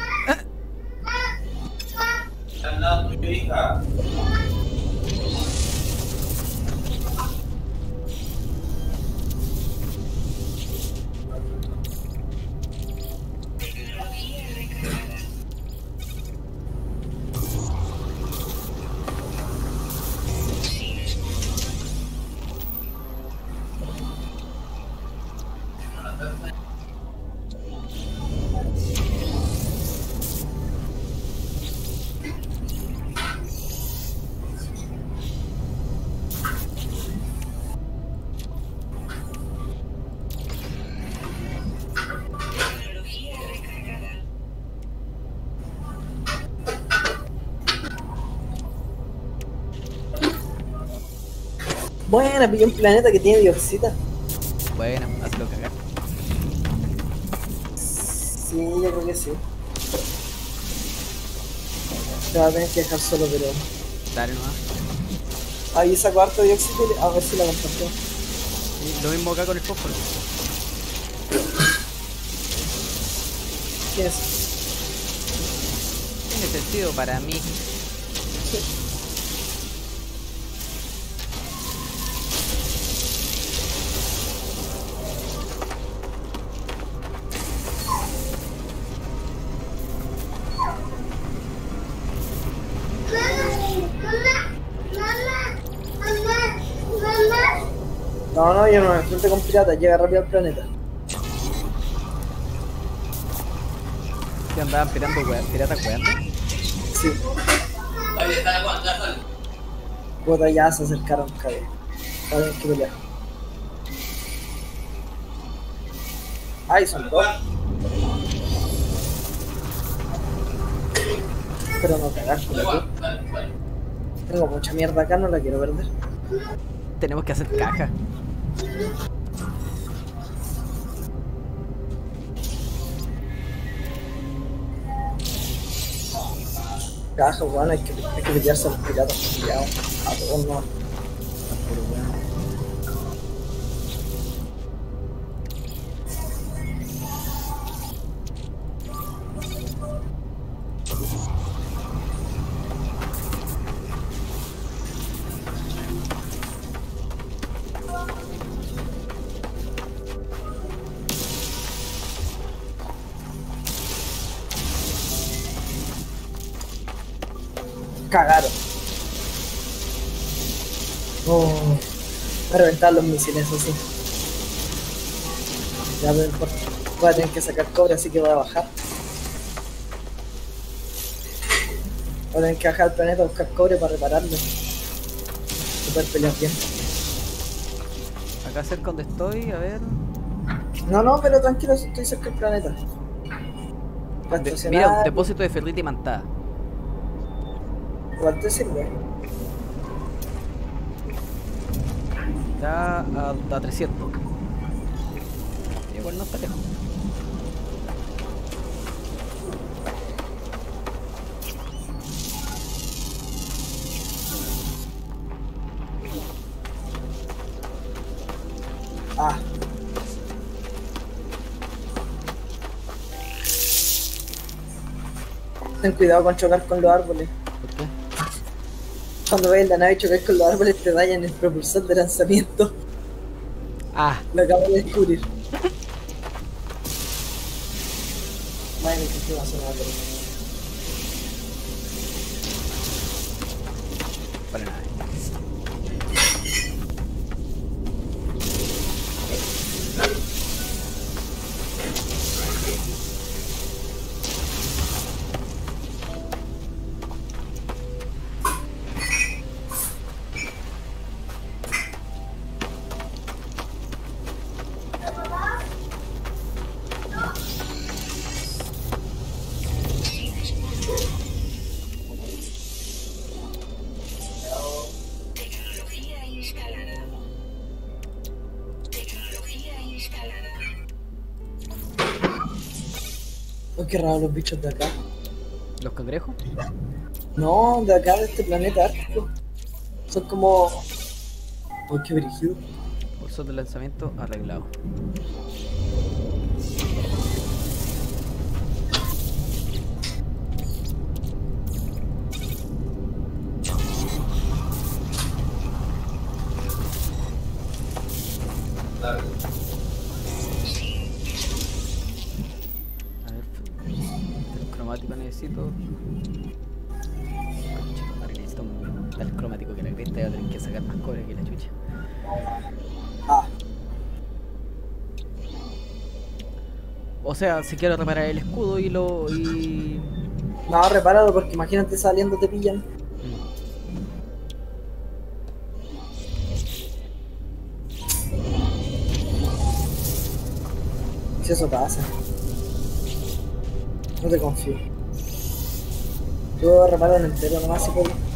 Speaker 2: Bueno, pillé un planeta que tiene dioxita.
Speaker 1: Bueno, hazlo cagar.
Speaker 2: Sí, yo creo que sí. Te va a tener que dejar solo, pero.
Speaker 1: Dale nomás.
Speaker 2: Ahí saco harto dióxido y a ver si la comparto.
Speaker 1: Lo mismo acá con el fósforo.
Speaker 2: ¿Quién es?
Speaker 1: Tiene sentido para mí.
Speaker 2: No, no, yo no me enfrento con piratas, llega rápido al planeta.
Speaker 1: Que andaban pirando wea- piratas weando.
Speaker 2: Sí, puta, ya se acercaron, cabrón. Saben que pelear. Ay, son dos. Pero no cagar, por aquí. Tengo mucha mierda acá, no la quiero perder.
Speaker 1: Tenemos que hacer caja.
Speaker 2: Caja, weón, hay que, hay que pelearse a los piratas, reventar los misiles, eso sí. Ya no importa. Voy a tener que sacar cobre, así que voy a bajar. Voy a tener que bajar al planeta a buscar cobre para repararlo. Y poder pelear bien.
Speaker 1: Acá cerca donde estoy, a ver.
Speaker 2: No, no, pero tranquilo, estoy cerca del planeta.
Speaker 1: De- mira, un depósito de ferrita imantada.
Speaker 2: igual te sirve.
Speaker 1: Está a, a 300. Igual no está lejos.
Speaker 2: Ah. Ten cuidado con chocar con los árboles. Cuando ves la nave chocar con los árboles te dañan el propulsor de lanzamiento.
Speaker 1: Ah,
Speaker 2: Lo acabo de descubrir. Vaya, que encima son árboles. Qué raro los bichos de acá.
Speaker 1: ¿Los cangrejos?
Speaker 2: No, de acá, de este planeta ártico. Son como. Oh, qué brígido.
Speaker 1: De lanzamiento arreglado. O sea, si quiero reparar el escudo y lo. y.
Speaker 2: no, repáralo porque imagínate saliendo te pillan. Si eso pasa. No te confío. Yo reparo en entero nomás si puedo.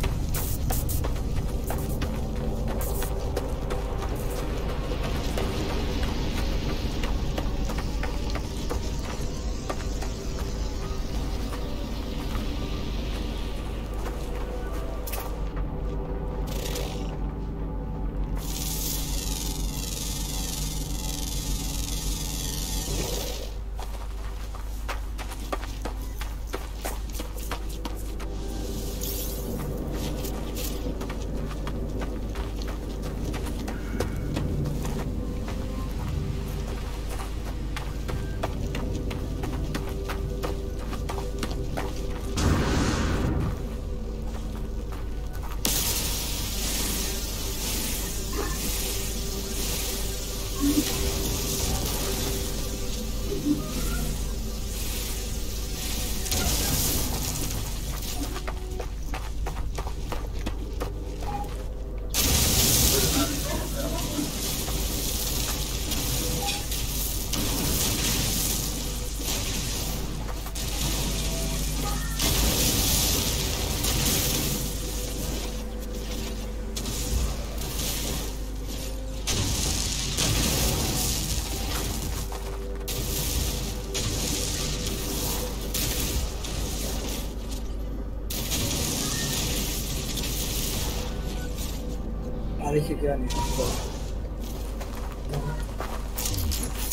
Speaker 2: Ah,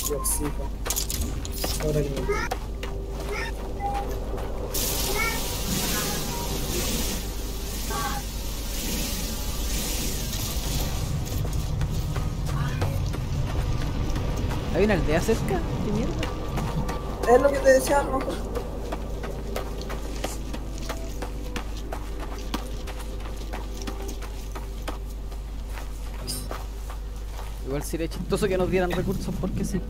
Speaker 2: Dióxido. Ahora que me...
Speaker 1: ¿Hay una aldea cerca? ¿Qué mierda?
Speaker 2: Es lo que te decía,
Speaker 1: sería chistoso que nos dieran recursos porque sí.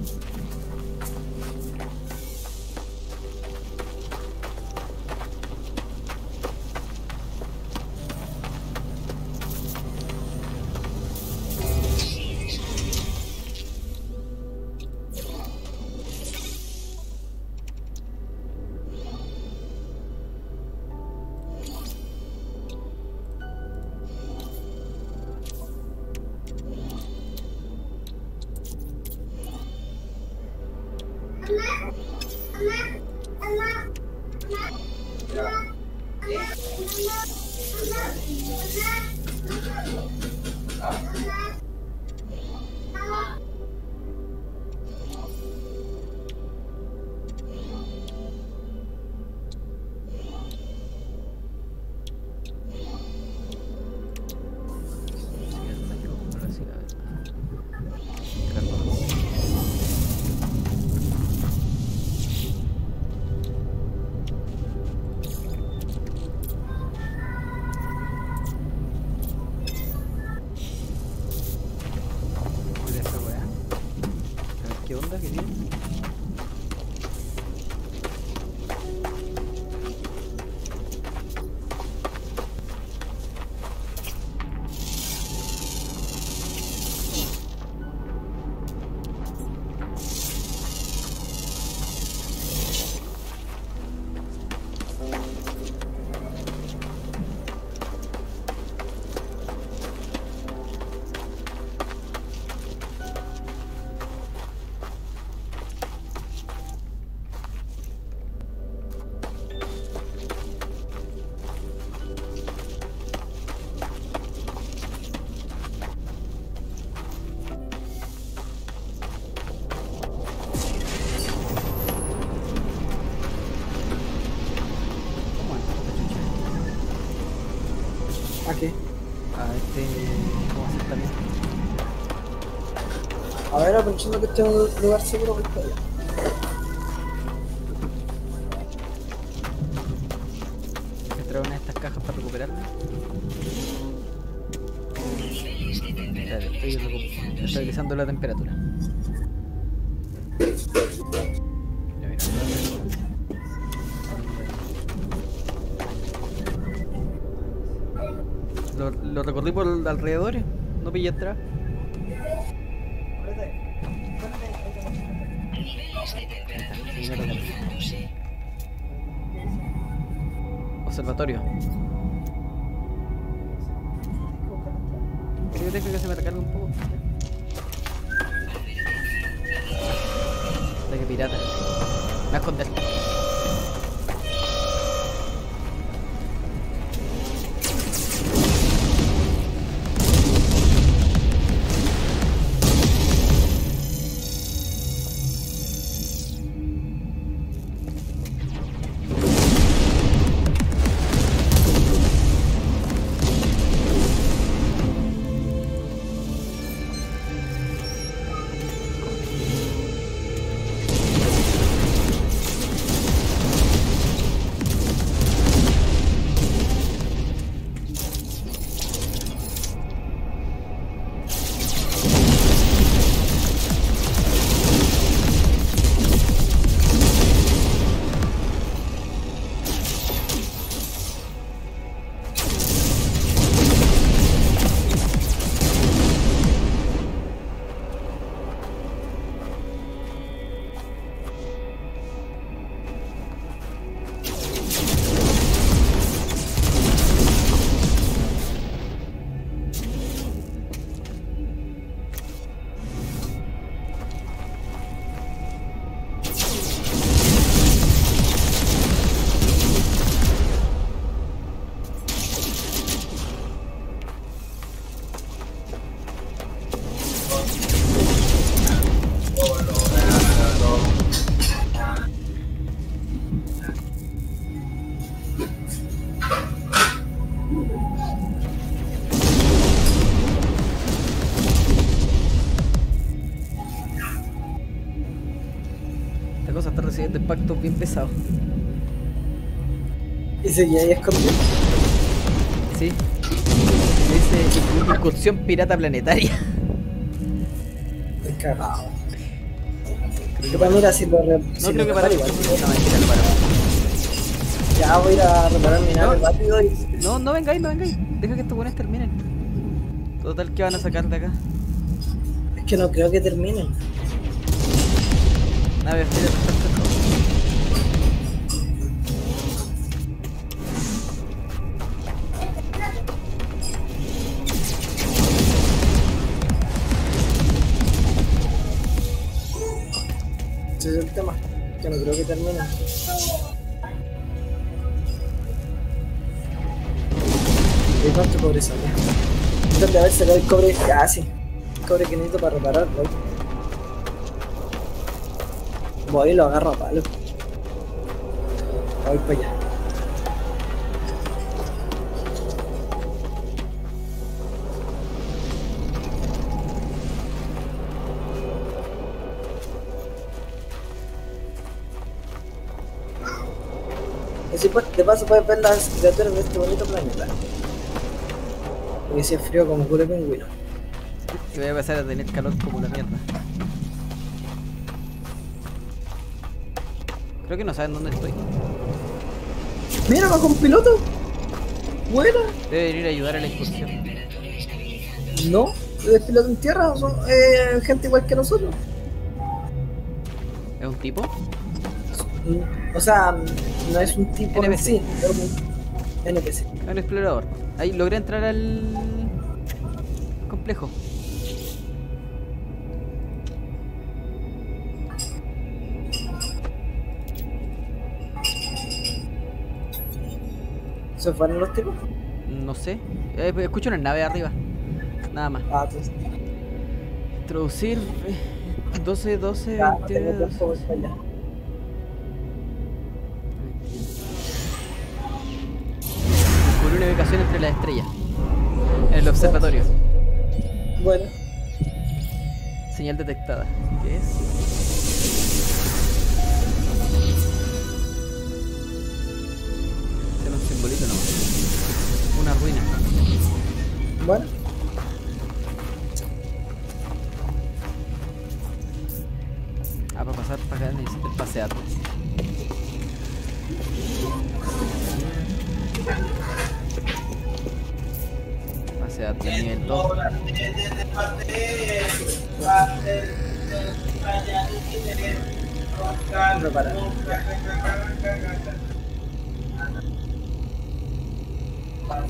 Speaker 2: Aprovechando que estoy en un lugar seguro, voy para allá.
Speaker 1: Una de estas cajas para recuperarla. Espérate, estoy estabilizando la temperatura. Lo, lo recorrí por alrededores, no pillé atrás. Observatorio. Que dejo que se me recargue un poco. De que pirata. Me esconder. Esta cosa está recibiendo impactos bien pesados.
Speaker 2: Y seguía ahí escondido.
Speaker 1: Sí. Dice incursión pirata planetaria.
Speaker 2: Cagado.
Speaker 1: Creo
Speaker 2: Que para mira si lo re...
Speaker 1: No
Speaker 2: si
Speaker 1: creo que para igual. No, mentira.
Speaker 2: Ya voy a ir a reparar mi nave
Speaker 1: No.
Speaker 2: rápido y...
Speaker 1: No, no vengáis, no vengáis. Deja que estos buenos terminen. Total, que van a sacar de acá?
Speaker 2: Es que no creo que terminen.
Speaker 1: A ver, tira, tira.
Speaker 2: Ese es el tema. Que no creo que terminen. ¿Y cuánto cobre sale? Antes de haber sacado el cobre casi. El cobre que necesito para reparar, voy. Y lo agarro a palo. Voy para allá. Pues, de paso puedes ver las criaturas de este bonito planeta. Porque si es frío como culo pingüino.
Speaker 1: Que voy a pasar a tener calor como la mierda. Creo que no saben dónde estoy.
Speaker 2: Mira, bajo un piloto. Buena.
Speaker 1: Debe venir a ayudar a la incursión.
Speaker 2: No, es piloto en tierra, son eh, gente igual que nosotros.
Speaker 1: ¿Es un tipo?
Speaker 2: Mm, O sea, mm, no es un tipo en
Speaker 1: NPC.
Speaker 2: sí, es un NPC.
Speaker 1: Es un explorador. Ahí logré entrar al complejo.
Speaker 2: ¿Se fueron los tipos?
Speaker 1: No sé. Eh, escucho una nave arriba. Nada más.
Speaker 2: Ah, pues
Speaker 1: Introducir eh, 12, 12,
Speaker 2: ya, no tengo
Speaker 1: 22.
Speaker 2: tiempo, voy para allá.
Speaker 1: Descubrí una ubicación entre las estrellas. En el observatorio.
Speaker 2: Bueno,
Speaker 1: Señal detectada. ¿Qué es? Simbolito nomás. Una ruina.
Speaker 2: bueno.
Speaker 1: Ah, para pasar para acá necesito el pase Atlas. Pase Atlas nivel 2.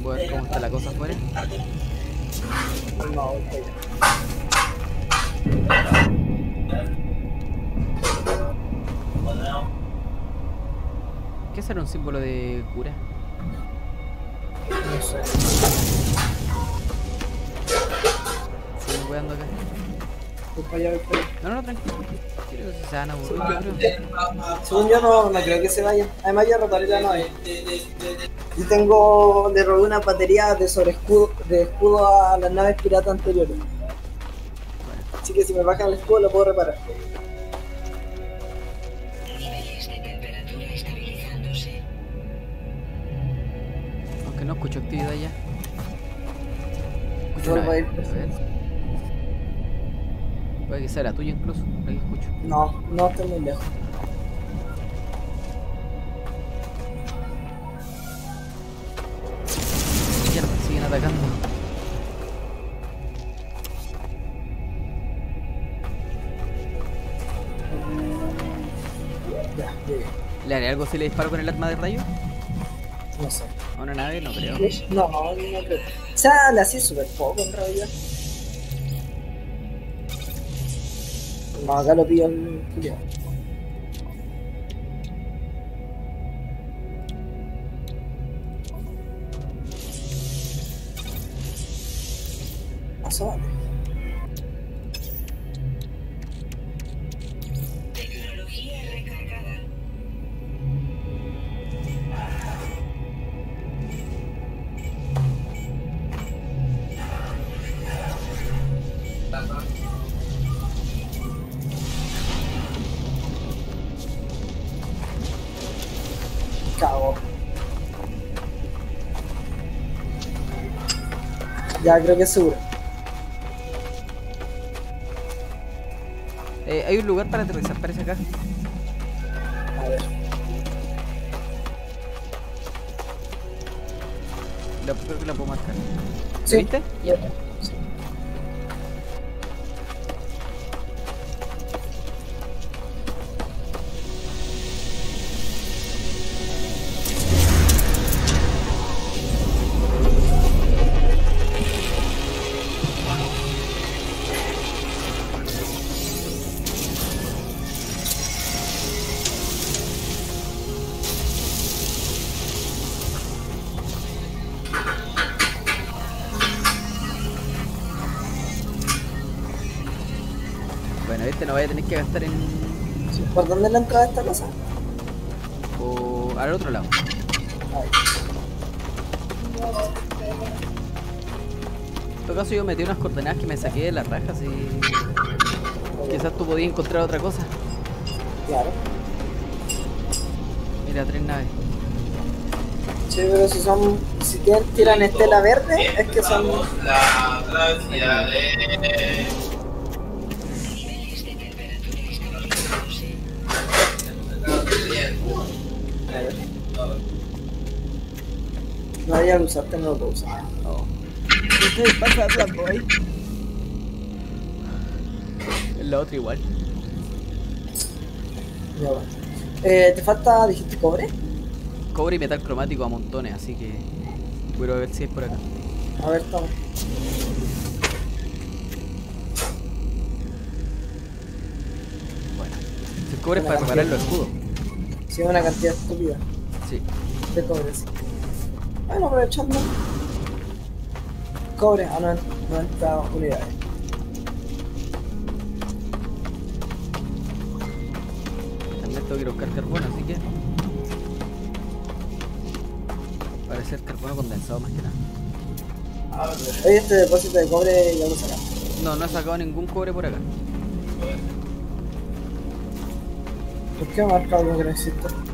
Speaker 1: Voy a ver cómo está la cosa afuera. ¿Qué será un símbolo de cura?
Speaker 2: No sé.
Speaker 1: Sigo cuidando acá.
Speaker 2: Allá.
Speaker 1: No, no, tranquilo. Quiero que se van a aburrir, yo creo.
Speaker 2: Según yo no, no creo que se vayan. Además ya reparé la nave. Y tengo, le robé una batería de sobre escudo, de escudo a las naves piratas anteriores. Así que si me bajan el escudo lo puedo reparar.
Speaker 1: Aunque no escucho actividad ya. Escucho una ver. Puede que sea la tuya incluso, que escucho.
Speaker 2: No, no estoy muy lejos.
Speaker 1: Algo si le disparo con el arma de rayo?
Speaker 2: No sé.
Speaker 1: A una nave, no creo.
Speaker 2: No, no creo. O sea, le hacía súper poco en realidad. No, acá lo pillo el culiao. Asómate.
Speaker 5: Tecnología
Speaker 2: Ya creo que es seguro.
Speaker 1: Eh, hay un lugar para aterrizar, parece acá.
Speaker 2: A ver.
Speaker 1: La, creo que la puedo marcar.
Speaker 2: Sí.
Speaker 1: ¿Viste?
Speaker 2: Ya.
Speaker 1: A que gastar en.
Speaker 2: ¿Por dónde es la entrada de esta casa?
Speaker 1: o al otro lado.
Speaker 2: Ahí.
Speaker 1: En todo caso, yo metí unas coordenadas que me saqué de las rajas y. Quizás tú podías encontrar otra cosa.
Speaker 2: Claro.
Speaker 1: Mira, tres naves.
Speaker 2: Sí, pero si son. Si tienen, tiran estela verde, es que son.
Speaker 3: La travesía de.
Speaker 2: No vaya a usarte, no lo puedo usar.
Speaker 1: Oh. ¿Qué te pasa, Black Boy? La otra igual.
Speaker 2: Ya va. Eh, ¿Te falta, dijiste, cobre?
Speaker 1: Cobre y metal cromático a montones, así que. Voy a ver si es por acá.
Speaker 2: A ver, toma.
Speaker 1: Bueno. El cobre es para reparar los escudos.
Speaker 2: Sí, una cantidad estúpida
Speaker 1: Sí.
Speaker 2: de cobre. sí. Bueno, aprovechando. Cobre a 90 90 unidades.
Speaker 1: También tengo que ir a buscar carbono, así que. Parece ser carbono condensado más que nada.
Speaker 2: Oye, este depósito de cobre ya lo sacamos.
Speaker 1: No, no he sacado ningún cobre por acá.
Speaker 2: ¿Por qué marca algo que no existe?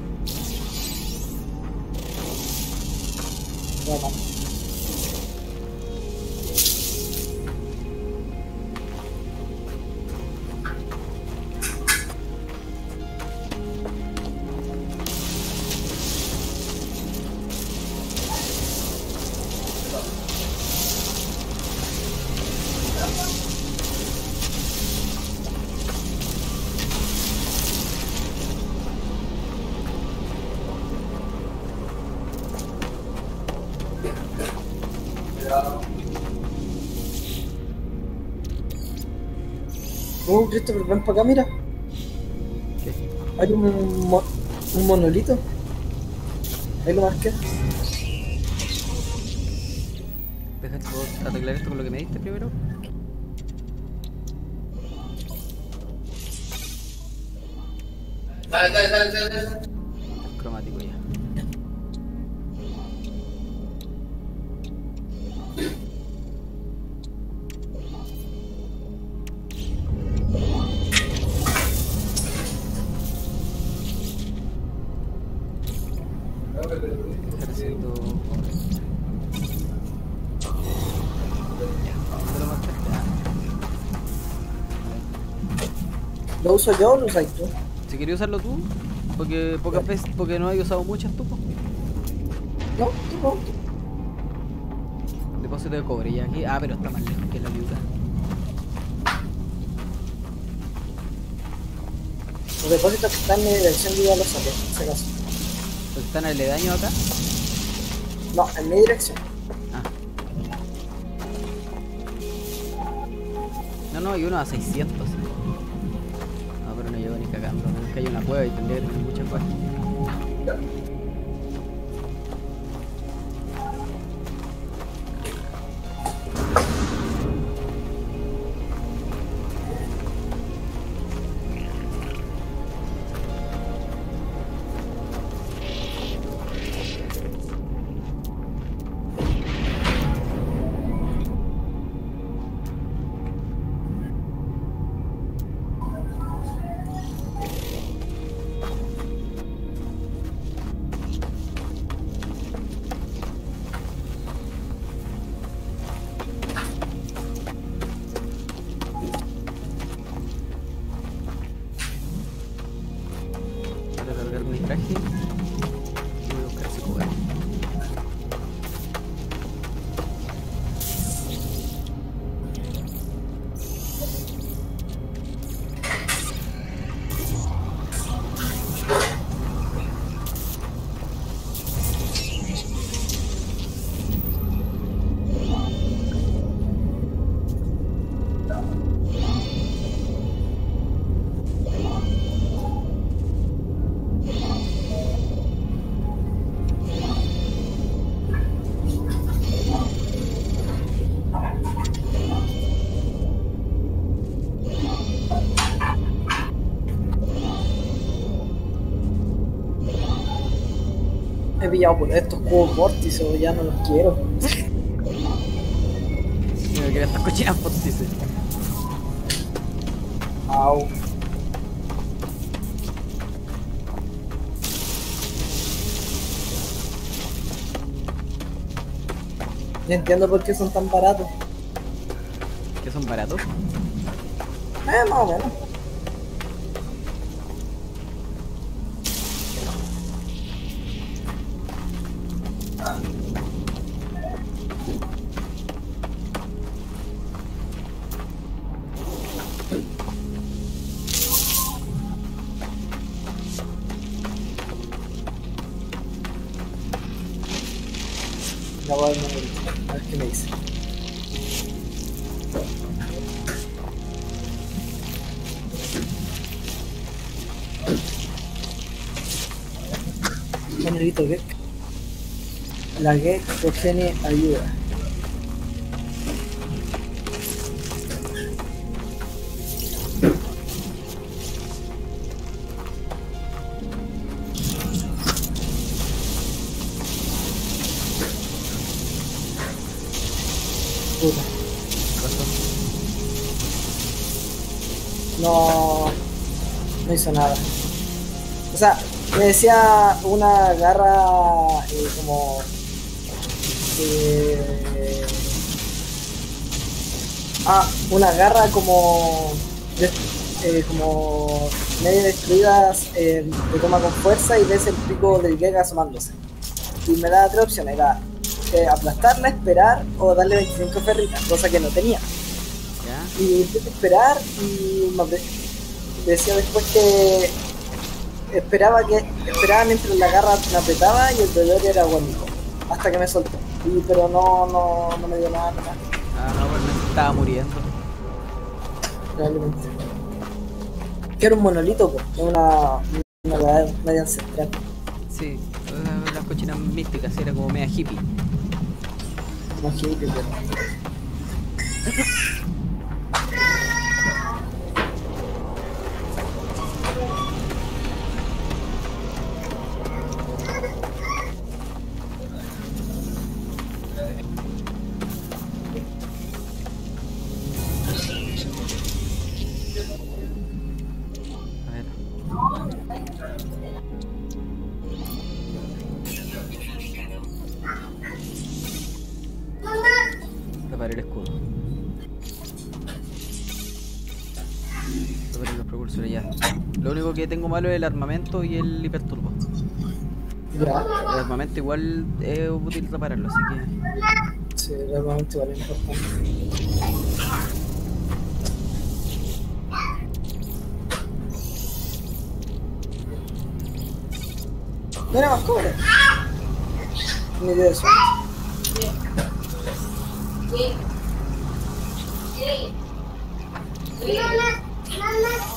Speaker 2: Christopher, ven para acá, mira.
Speaker 1: ¿Qué?
Speaker 2: Hay un, mo- un monolito. Ahí lo marqué.
Speaker 1: Puedo arreglar esto con lo que me diste primero.
Speaker 2: Uso yo o lo usas tú?
Speaker 1: Si querías usarlo tú, porque pocas veces, porque no he usado muchas tú.
Speaker 2: No, tú no.
Speaker 1: Depósito de cobre ya aquí. Ah, pero está más lejos que la viuda.
Speaker 2: Los depósitos que están en mi dirección yo ya los saqué, por si acaso.
Speaker 1: ¿Los están aledaños acá?
Speaker 2: No, en mi dirección.
Speaker 1: Ah. No, no, hay uno a 600. Que hay una cueva y tendría tener muchas cuevas.
Speaker 2: Pillado por estos cubos vórtices, ya no los quiero.
Speaker 1: Y me quiero estas cochinas vórtices.
Speaker 2: Au. Ya entiendo por qué son tan baratos.
Speaker 1: Que son baratos.
Speaker 2: Eh, más o menos. Ya voy a ver, a ver qué me dice. Monolito Gek. La Gek Progenie ayuda. O sea, me decía una garra eh, como. eh, ah, una garra como. de- eh, como medio destruida eh, te toma con fuerza y ves el pico del Gega asomándose. Y me da tres opciones, era eh, aplastarla, esperar o darle 25 ferritas, cosa que no tenía.
Speaker 1: ¿Ya?
Speaker 2: Y a esperar y me decía después que esperaba que esperaba mientras la garra me apretaba y el dolor era bonito hasta que me soltó y, pero no, no, no me dio nada, nada
Speaker 1: Ah, no, pues estaba muriendo.
Speaker 2: realmente que era un monolito po, una una weá media ancestral
Speaker 1: Sí, las cochinas místicas, era como media hippie.
Speaker 2: no hippie, pero
Speaker 1: único que tengo malo es el armamento y el hiperturbo.
Speaker 2: ya
Speaker 1: El armamento igual es útil repararlo, así que.
Speaker 2: sí, realmente igual es importante no era más cobre ni de eso
Speaker 1: A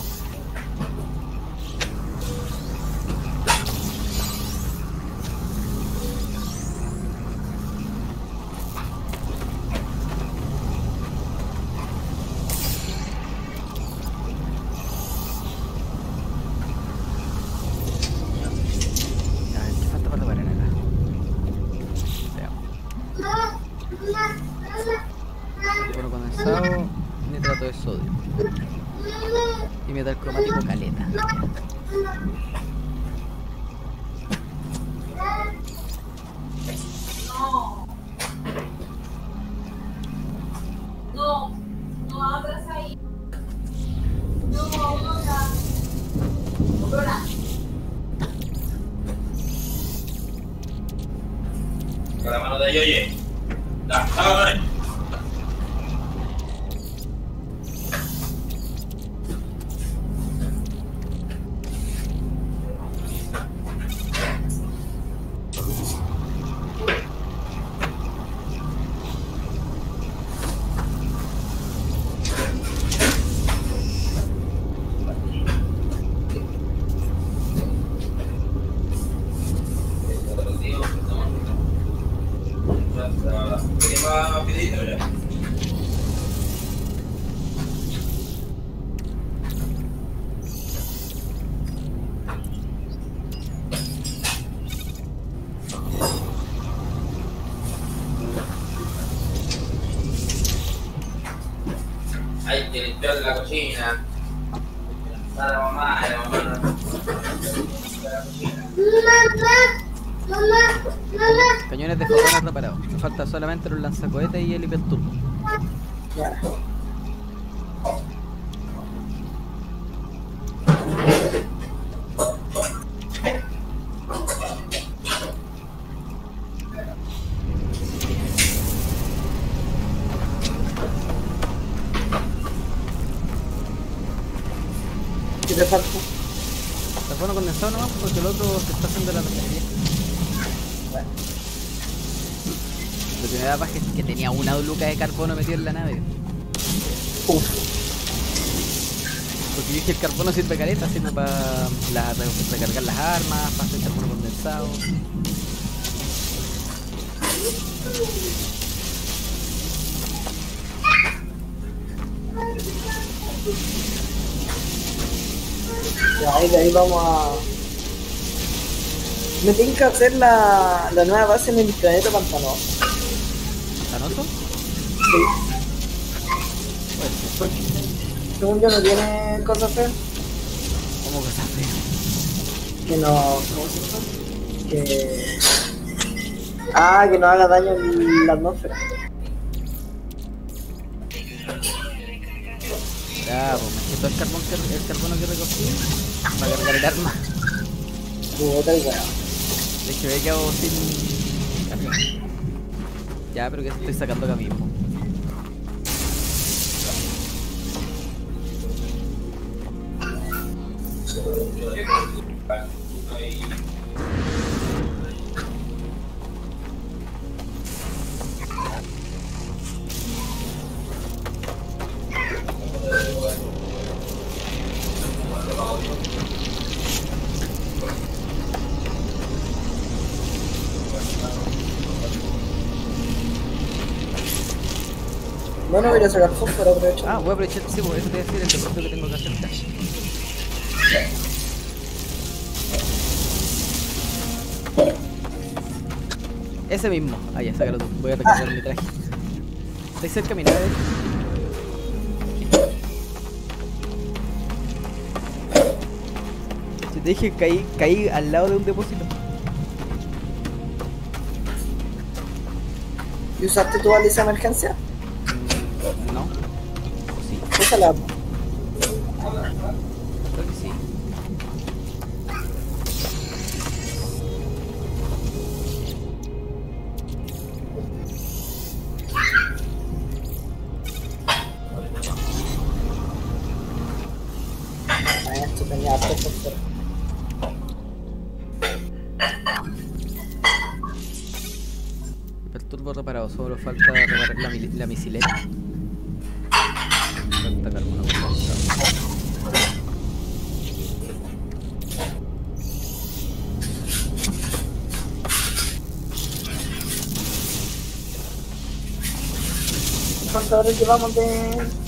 Speaker 1: Cañones de fotones reparados. Me falta solamente los lanzacohetes y el hiperturbo. Luca de carbono metido en la nave.
Speaker 2: uf,
Speaker 1: Porque yo dije el carbono sirve caleta, sirve para recargar las armas, para hacer carbono condensado.
Speaker 2: ya ahí ahí vamos a. Me tienen que hacer la, la nueva base en el planeta. ¿Pantanoso? Según yo no tiene cosas feas.
Speaker 1: ¿Cómo cosas feas?
Speaker 2: Que no. ¿Cómo se? Que. Ah, que no haga daño en la atmósfera.
Speaker 1: Ya, pues me quito el carbón que, el carbono que recogí para cargar el arma.
Speaker 2: Puta el.
Speaker 1: De hecho, he quedado sin. Ya, pero que estoy sacando acá
Speaker 2: Bueno, voy a ir a sacar fósforo, aprovecho.
Speaker 1: Ah, voy a aprovechar, sí, porque eso te voy a decir el deporte que tengo que hacer. Ese mismo. Ah, ya, sácalo tú. Voy a recargar mi traje. Estoy cerca, mira, Si te dije, caí, caí al lado de un depósito.
Speaker 2: ¿Y usaste tu baliza de emergencia?
Speaker 1: Mm, No. O sí, que vamos a
Speaker 2: ver.